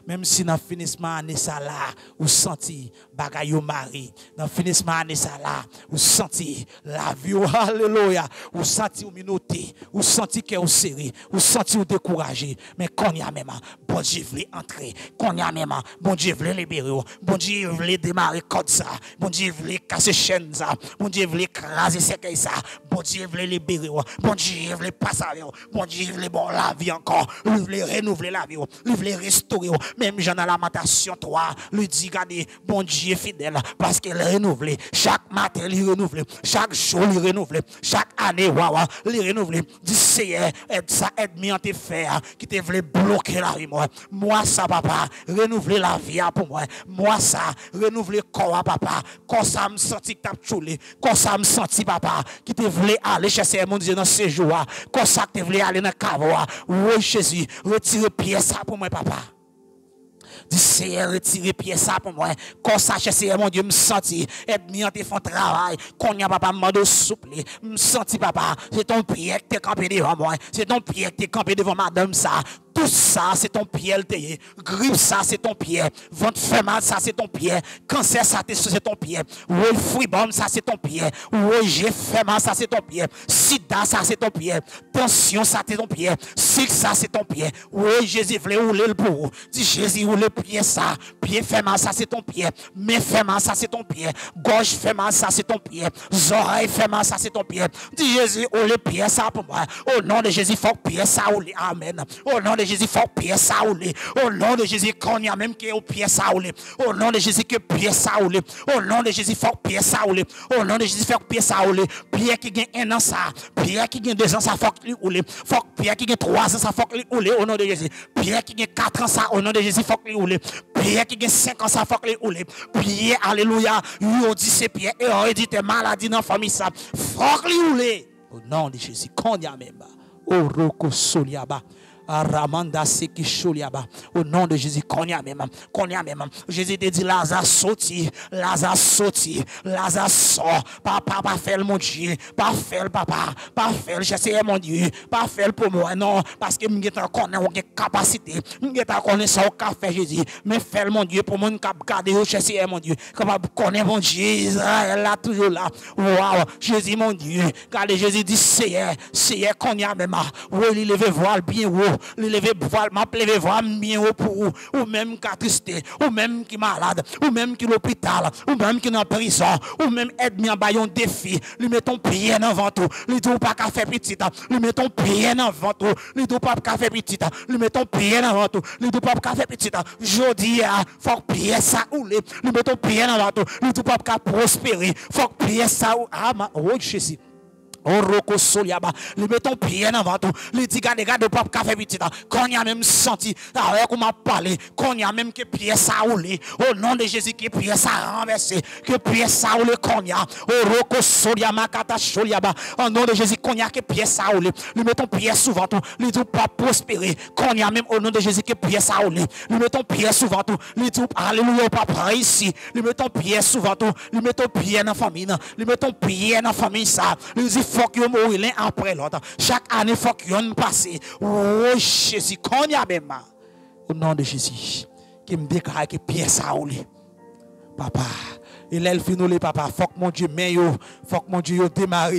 Speaker 1: Même si dans le finissement année, ça là, vous senti bagay mari. Dans le finissement année, ça là, vous senti la vie. <laughs> Alléluia. Vous senti ou minoté. Vous senti que vous serré. Vous senti ou découragé. Mais quand y a même, bon Dieu voulait entrer. Quand y a même, bon Dieu voulait libérer. Bon Dieu voulait démarrer comme ça. Bon Dieu voulait casser chaîne ça. Bon Dieu voulait craser ce ça. Bon Dieu voulait libérer. Bon Dieu voulait passer. Bon Dieu voulait bon la vie encore. Lui voulait renouveler la vie. Lui voulait restaurer. Même Jean la lamentation 3, lui dit, regardez, bon Dieu fidèle, parce qu'il est renouvelé. Chaque matin, il est renouvelé. Chaque jour, il est renouvelé. Chaque année, waouh, il est renouvelé. Dis, Seigneur, aide ça, aide-moi en te faire, qui te voulait bloquer la vie, moi. Moi, ça, papa, renouveler la vie pour moi. Moi, ça, renouveler corps, papa. Quand ça me senti que t'as choulé. Ça me senti, papa, qui te voulait aller chercher mon Dieu dans ces jours. Quand ça, te voulait aller dans le cave. Oui, Jésus, retire pièce ça pour moi, papa. Dis, Seigneur, retire pièce ça pour moi. Quand ça, Seigneur, mon Dieu, me senti. Aide-moi à faire travail. Quand y a papa, me souple. Me papa. C'est ton pied qui t'es campé devant moi. C'est ton pied qui t'es campé devant madame, ça. Tout ça, c'est ton pied, Grippe, ça, c'est ton pied. Ventre fait mal, ça, c'est ton pied. Cancer, ça, c'est ton pied. Oui, fribom, ça, c'est ton pied. J'ai fait mal, ça, c'est ton pied. Sida, ça, c'est ton pied. Tension, ça, c'est ton pied. Six, ça, c'est ton pied. Oui, Jésus voulait rouler le bout. Dis Jésus, roule le pied, ça. Pied fait mal, ça, c'est ton pied. Mais fait mal, ça, c'est ton pied. Gauche fait mal, ça, c'est ton pied. Oreilles fait mal, ça, c'est ton pied. Dis Jésus, roule le pied, ça, pour moi. Au nom de Jésus, faut pied, ça, rouler. Amen. Au nom de Jésus, faut ça, rouler. Au nom de Jésus, qu'on y a même qui est au ça, rouler. Au nom de Jésus, que ça, rouler. Au nom de Jésus, faut ça, rouler. Au nom de Jésus, faut ça, rouler. Pierre qui gagne un an, ça. Pierre qui gagne deux ans, ça, faut qu'il roule. Pierre qui gagne trois ans, ça, faut qu'il roule. Au nom de Jésus. Pierre qui gagne quatre ans, ça, au nom de Jésus, faut qu'il roule. Pierre qui gagne cinq ans, ça, faut qu'il roule. Pierre, alléluia. Il dit c'est Pierre. Et on dit tes maladies dans la famille, ça. Faut qu'il roule. Au nom de Jésus. Qu'on y a même. Au roko soliaba. Ramanda Au nom de Jésus, qu'on y a même, qu'on y a même. Jésus te dit, Lazare sorti, Lazare sorti, Lazare sort. Papa, pas faire mon Dieu, pas faire papa, pas faire, je mon Dieu, pas faire pour moi, non, parce que je connais une capacité, je connais ça au café Jésus, mais faire mon Dieu pour mon cap garder, je sais mon Dieu, capable connaître mon Dieu, Israël là, toujours là. Waouh, Jésus mon Dieu, regardez Jésus dit, c'est, c'est qu'on y a même, oui, il levez voile bien haut, lever voile, m'a lever voile bien haut pour vous, ou même qui tristé, ou même qui malade, ou même qui l'hôpital, ou même qui en prison, ou même aide-moi à un défi, lui mettons pied dans ventre, lui dit pas qu'à faire petit, lui mettons pied dans ventre, lui dit pas qu'à faire petit, lui mettons lui dit pas qu'à faire petit. Jodi a, faut pied ça ou mettons pas qu'à prospérer, faut ça ou ah ma oh Jésus. Oroko soliaba, lui mettons pied dans ventre, lui dit gade gade pas café petit, qu'on y a même senti, alors qu'on m'a parlé, qu'on y a même que pied ça roulé, au nom de Jésus que pied ça renversé, que pied ça roulé qu'on y a, Oroko soliama kata soliaba, au nom de Jésus qu'on y a que pied ça roulé, lui mettons pied sous ventre, lui dit pas prospérer, qu'on y a même au nom de Jésus que pied ça roulé, lui mettons pied sous ventre, lui dit alléluia pas ici, lui mettons pied sous ventre, lui mettons pied dans famille, lui mettons pied dans famille ça, lui dit faut que mourir l'un après l'autre. Chaque année, faut que passe. Oh Jésus, qu'on y a même. Au nom de Jésus, qui me déclare que pièce à Papa, et là, il finit papa. Faut que mon Dieu mais yo. Faut que mon Dieu démarre.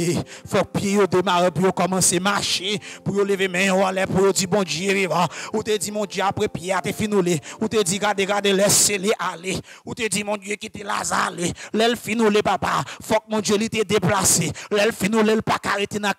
Speaker 1: Faut que pied yo démarre pour commencer à marcher. Pour lever main en l'air. Pour dire bon Dieu vivant. Ou te dit mon Dieu après pierre te finolé. Ou te dit regardez, regardez, laissez-les aller. Ou te dit mon Dieu quitte Lazare. L'elle finolé papa. Faut que mon Dieu l'ait déplacé. L'elle finolé le pas arrêté dans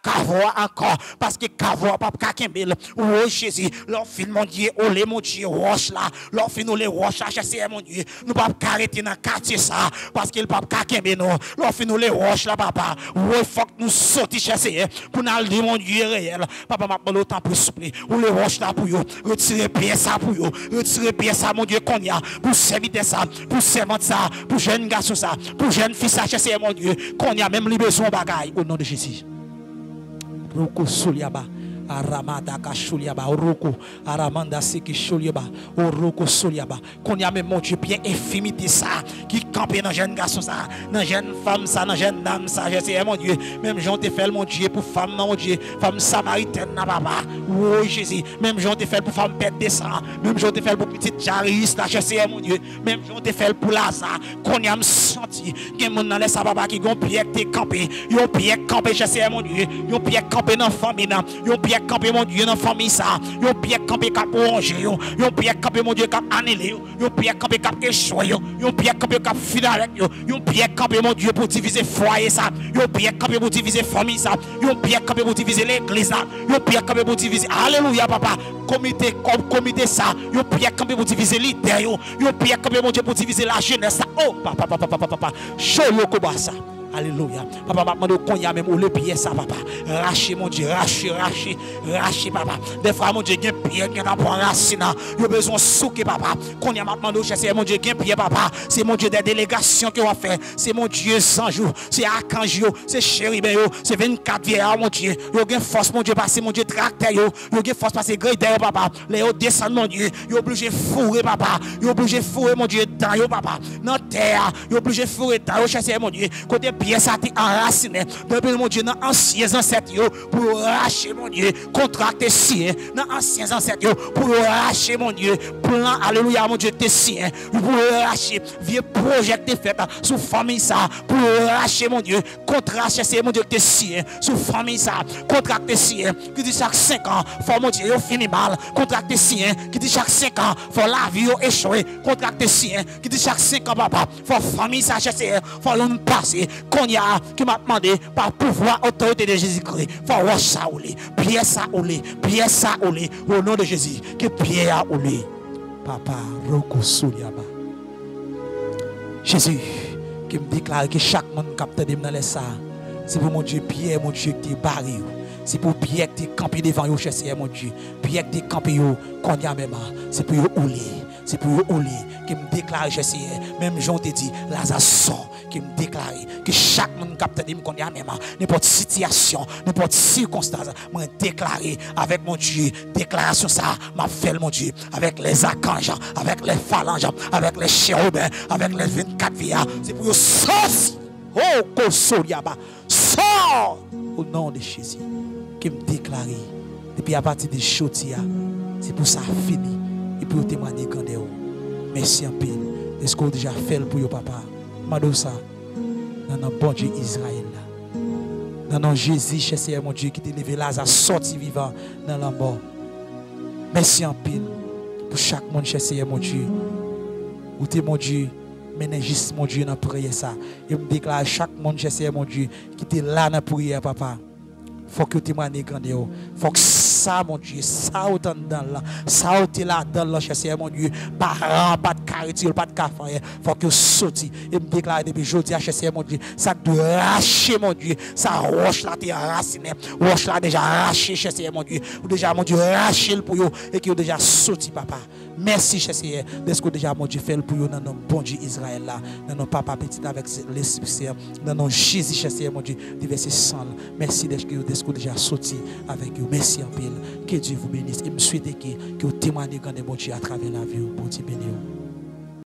Speaker 1: encore. Parce que cavoie pas kakembel. Oh Jésus? Leur fin mon Dieu. Olé mon Dieu. Roche là. Leur finolé roche là. C'est mon Dieu. Nous pas arrêter dans quartier ça parce qu'il pas mais nous. L'offre nous les roches là, papa. Ouais, faut que nous sortions chercher pour nous dire mon Dieu réel. Papa m'a demandé autant pour souffler. Ou les roches là pour vous. Retirer bien ça pour vous. Retirer bien ça, mon Dieu, qu'on y a. Pour servir ça, pour servir ça, pour jeune garçon ça, pour jeune fille ça, chercher mon Dieu. Qu'on y a même les besoins bagaille. Au nom de Jésus. Roko Soliaba. Aramada Kashuliaba, Oroko, Aramanda Seki Shuliaba, Oroko Soliaba. Qu'on mon Dieu bien infimité ça, qui campe dans jeune garçon ça, dans jeune femme ça, dans jeune dame ça, je sais mon Dieu. Même Jean te fait mon Dieu pour femme, mon Dieu, femme samaritaine, papa. Oui, Jésus. Même Jean te fait pour femme pète de même Jean te fait pour petite jariste là, je sais mon Dieu. Même Jean te fait pour Lazare, qu'on y a senti, a mon dans les papa qui ont pied te campé, yon pied campé, je sais mon Dieu, yon pied campé dans famille, yon pied campé mon Dieu dans la famille ça. Yon pied campé cap ranger yo. Yon pied campé mon Dieu cap annuler yo. Yon pied campé cap échouer yo. Yon pied campé cap finir avec yo. Yon pied campé mon Dieu pour diviser foyer ça. Yon pied campé pour diviser famille ça. Yon pied campé pour diviser l'église là. Yon pied campé pour diviser alléluia papa. Comité comme comité ça. Yon pied campé pour diviser leader yo. Yon pied campé mon Dieu pour diviser la jeunesse ça. Oh papa papa papa papa. Show le ça. Alléluia. Papa, papa, demande qu'on y a même ou le pied ça, papa. Rachez, mon Dieu, rachez, rachez, rachez, papa. Des fois, mon Dieu, il pied qui a pour racine. Il a besoin de souquer, papa. Qu'on y a maintenant, c'est mon Dieu, il pied, papa. C'est mon Dieu des délégations qu'on va faire. C'est mon Dieu sans jour. C'est Archange, c'est chérubin, c'est 24 vieillards, mon Dieu. Y a force, mon Dieu, passer, mon Dieu, tracteur, il y a force, passer grille papa. Les hauts descendent, mon Dieu. Il est obligé de fourrer, papa. Il est obligé de fourrer, mon Dieu, dans papa. Dans terre, il est obligé fourrer dans mon Dieu. Côté
Speaker 2: pierre ça t'est enraciné. Depuis mon Dieu, dans anciens ancêtres, pour racher mon Dieu, contracter sien, dans anciens ancêtres, pour racher mon Dieu, plan, alléluia, mon Dieu, tes siens, pour racher, vieux projet que fait sous famille ça, pour racher mon Dieu, contracter c'est mon Dieu, tes siens, sous famille ça, contracter sien, qui dit chaque 5 ans, faut mon Dieu, fini mal, contracter sien, qui dit chaque 5 ans, faut la vie échouer, contracter sien, qui dit chaque 5 ans, papa, faut famille ça, chercher, faut l'homme passer, qu'on y a, qui m'a demandé, par pouvoir, autorité de Jésus-Christ, faut ça ou pierre ça ou pierre ça ou au nom de Jésus, que pierre ou papa, Roko Souliaba. Jésus, qui me déclare que chaque monde capte dans les ça, c'est pour mon Dieu, pierre, mon Dieu, qui est barré. C'est pour pierre qui est campé devant vous, cher mon Dieu. Pierre qui est campé, qu'on y a même, c'est pour vous c'est pour vous qui me déclare, cher même Jean te dit, Lazare sort qui me déclare que chaque monde capte dit y a même n'importe situation, n'importe circonstance, me déclarer avec mon Dieu, déclaration ça, m'a fait mon Dieu, avec les archanges, avec les phalanges, avec les chérubins, avec les 24 vies, c'est pour sortir. Oh, Kosoliaba, sors au nom de Jésus, qui me déclare, depuis à partir de Chotia, c'est pour ça fini, et pour témoigner quand Merci un peu. Est-ce qu'on a déjà fait pour vous, papa? ça dans le bon Dieu Israël. Dans le Jésus, cher mon Dieu, qui t'a levé Lazare, sorti vivant dans la mort. Merci en pile pour chaque monde, cher mon Dieu. Où t'es mon Dieu, menez juste mon Dieu dans la prière ça. Et me déclare chaque monde, cher mon Dieu, qui était là dans la prière, papa. Faut que tu témoignes grand. Faut que ça, mon Dieu, ça ou dans là, ça ou là dans là, cher mon Dieu, pas de carité, pas de café, faut que sorti et me déclare depuis aujourd'hui, cher mon Dieu, ça doit racher, mon Dieu, ça roche là, t'es raciné, roche là déjà arraché, cher mon Dieu, ou déjà, mon Dieu, raché pour vous et qui déjà sorti, papa. Merci, cher Seigneur, de ce que déjà, mon Dieu, fait pour vous dans notre bon Dieu Israël là, dans nos papa petit avec l'Esprit dans nos Jésus, cher Seigneur, mon Dieu, diverses sang. Merci de ce que déjà sorti avec vous. Merci en pile. Que Dieu vous bénisse. Et me souhaite que, que vous témoignez quand bon Dieu à travers la vie pour Dieu bénir.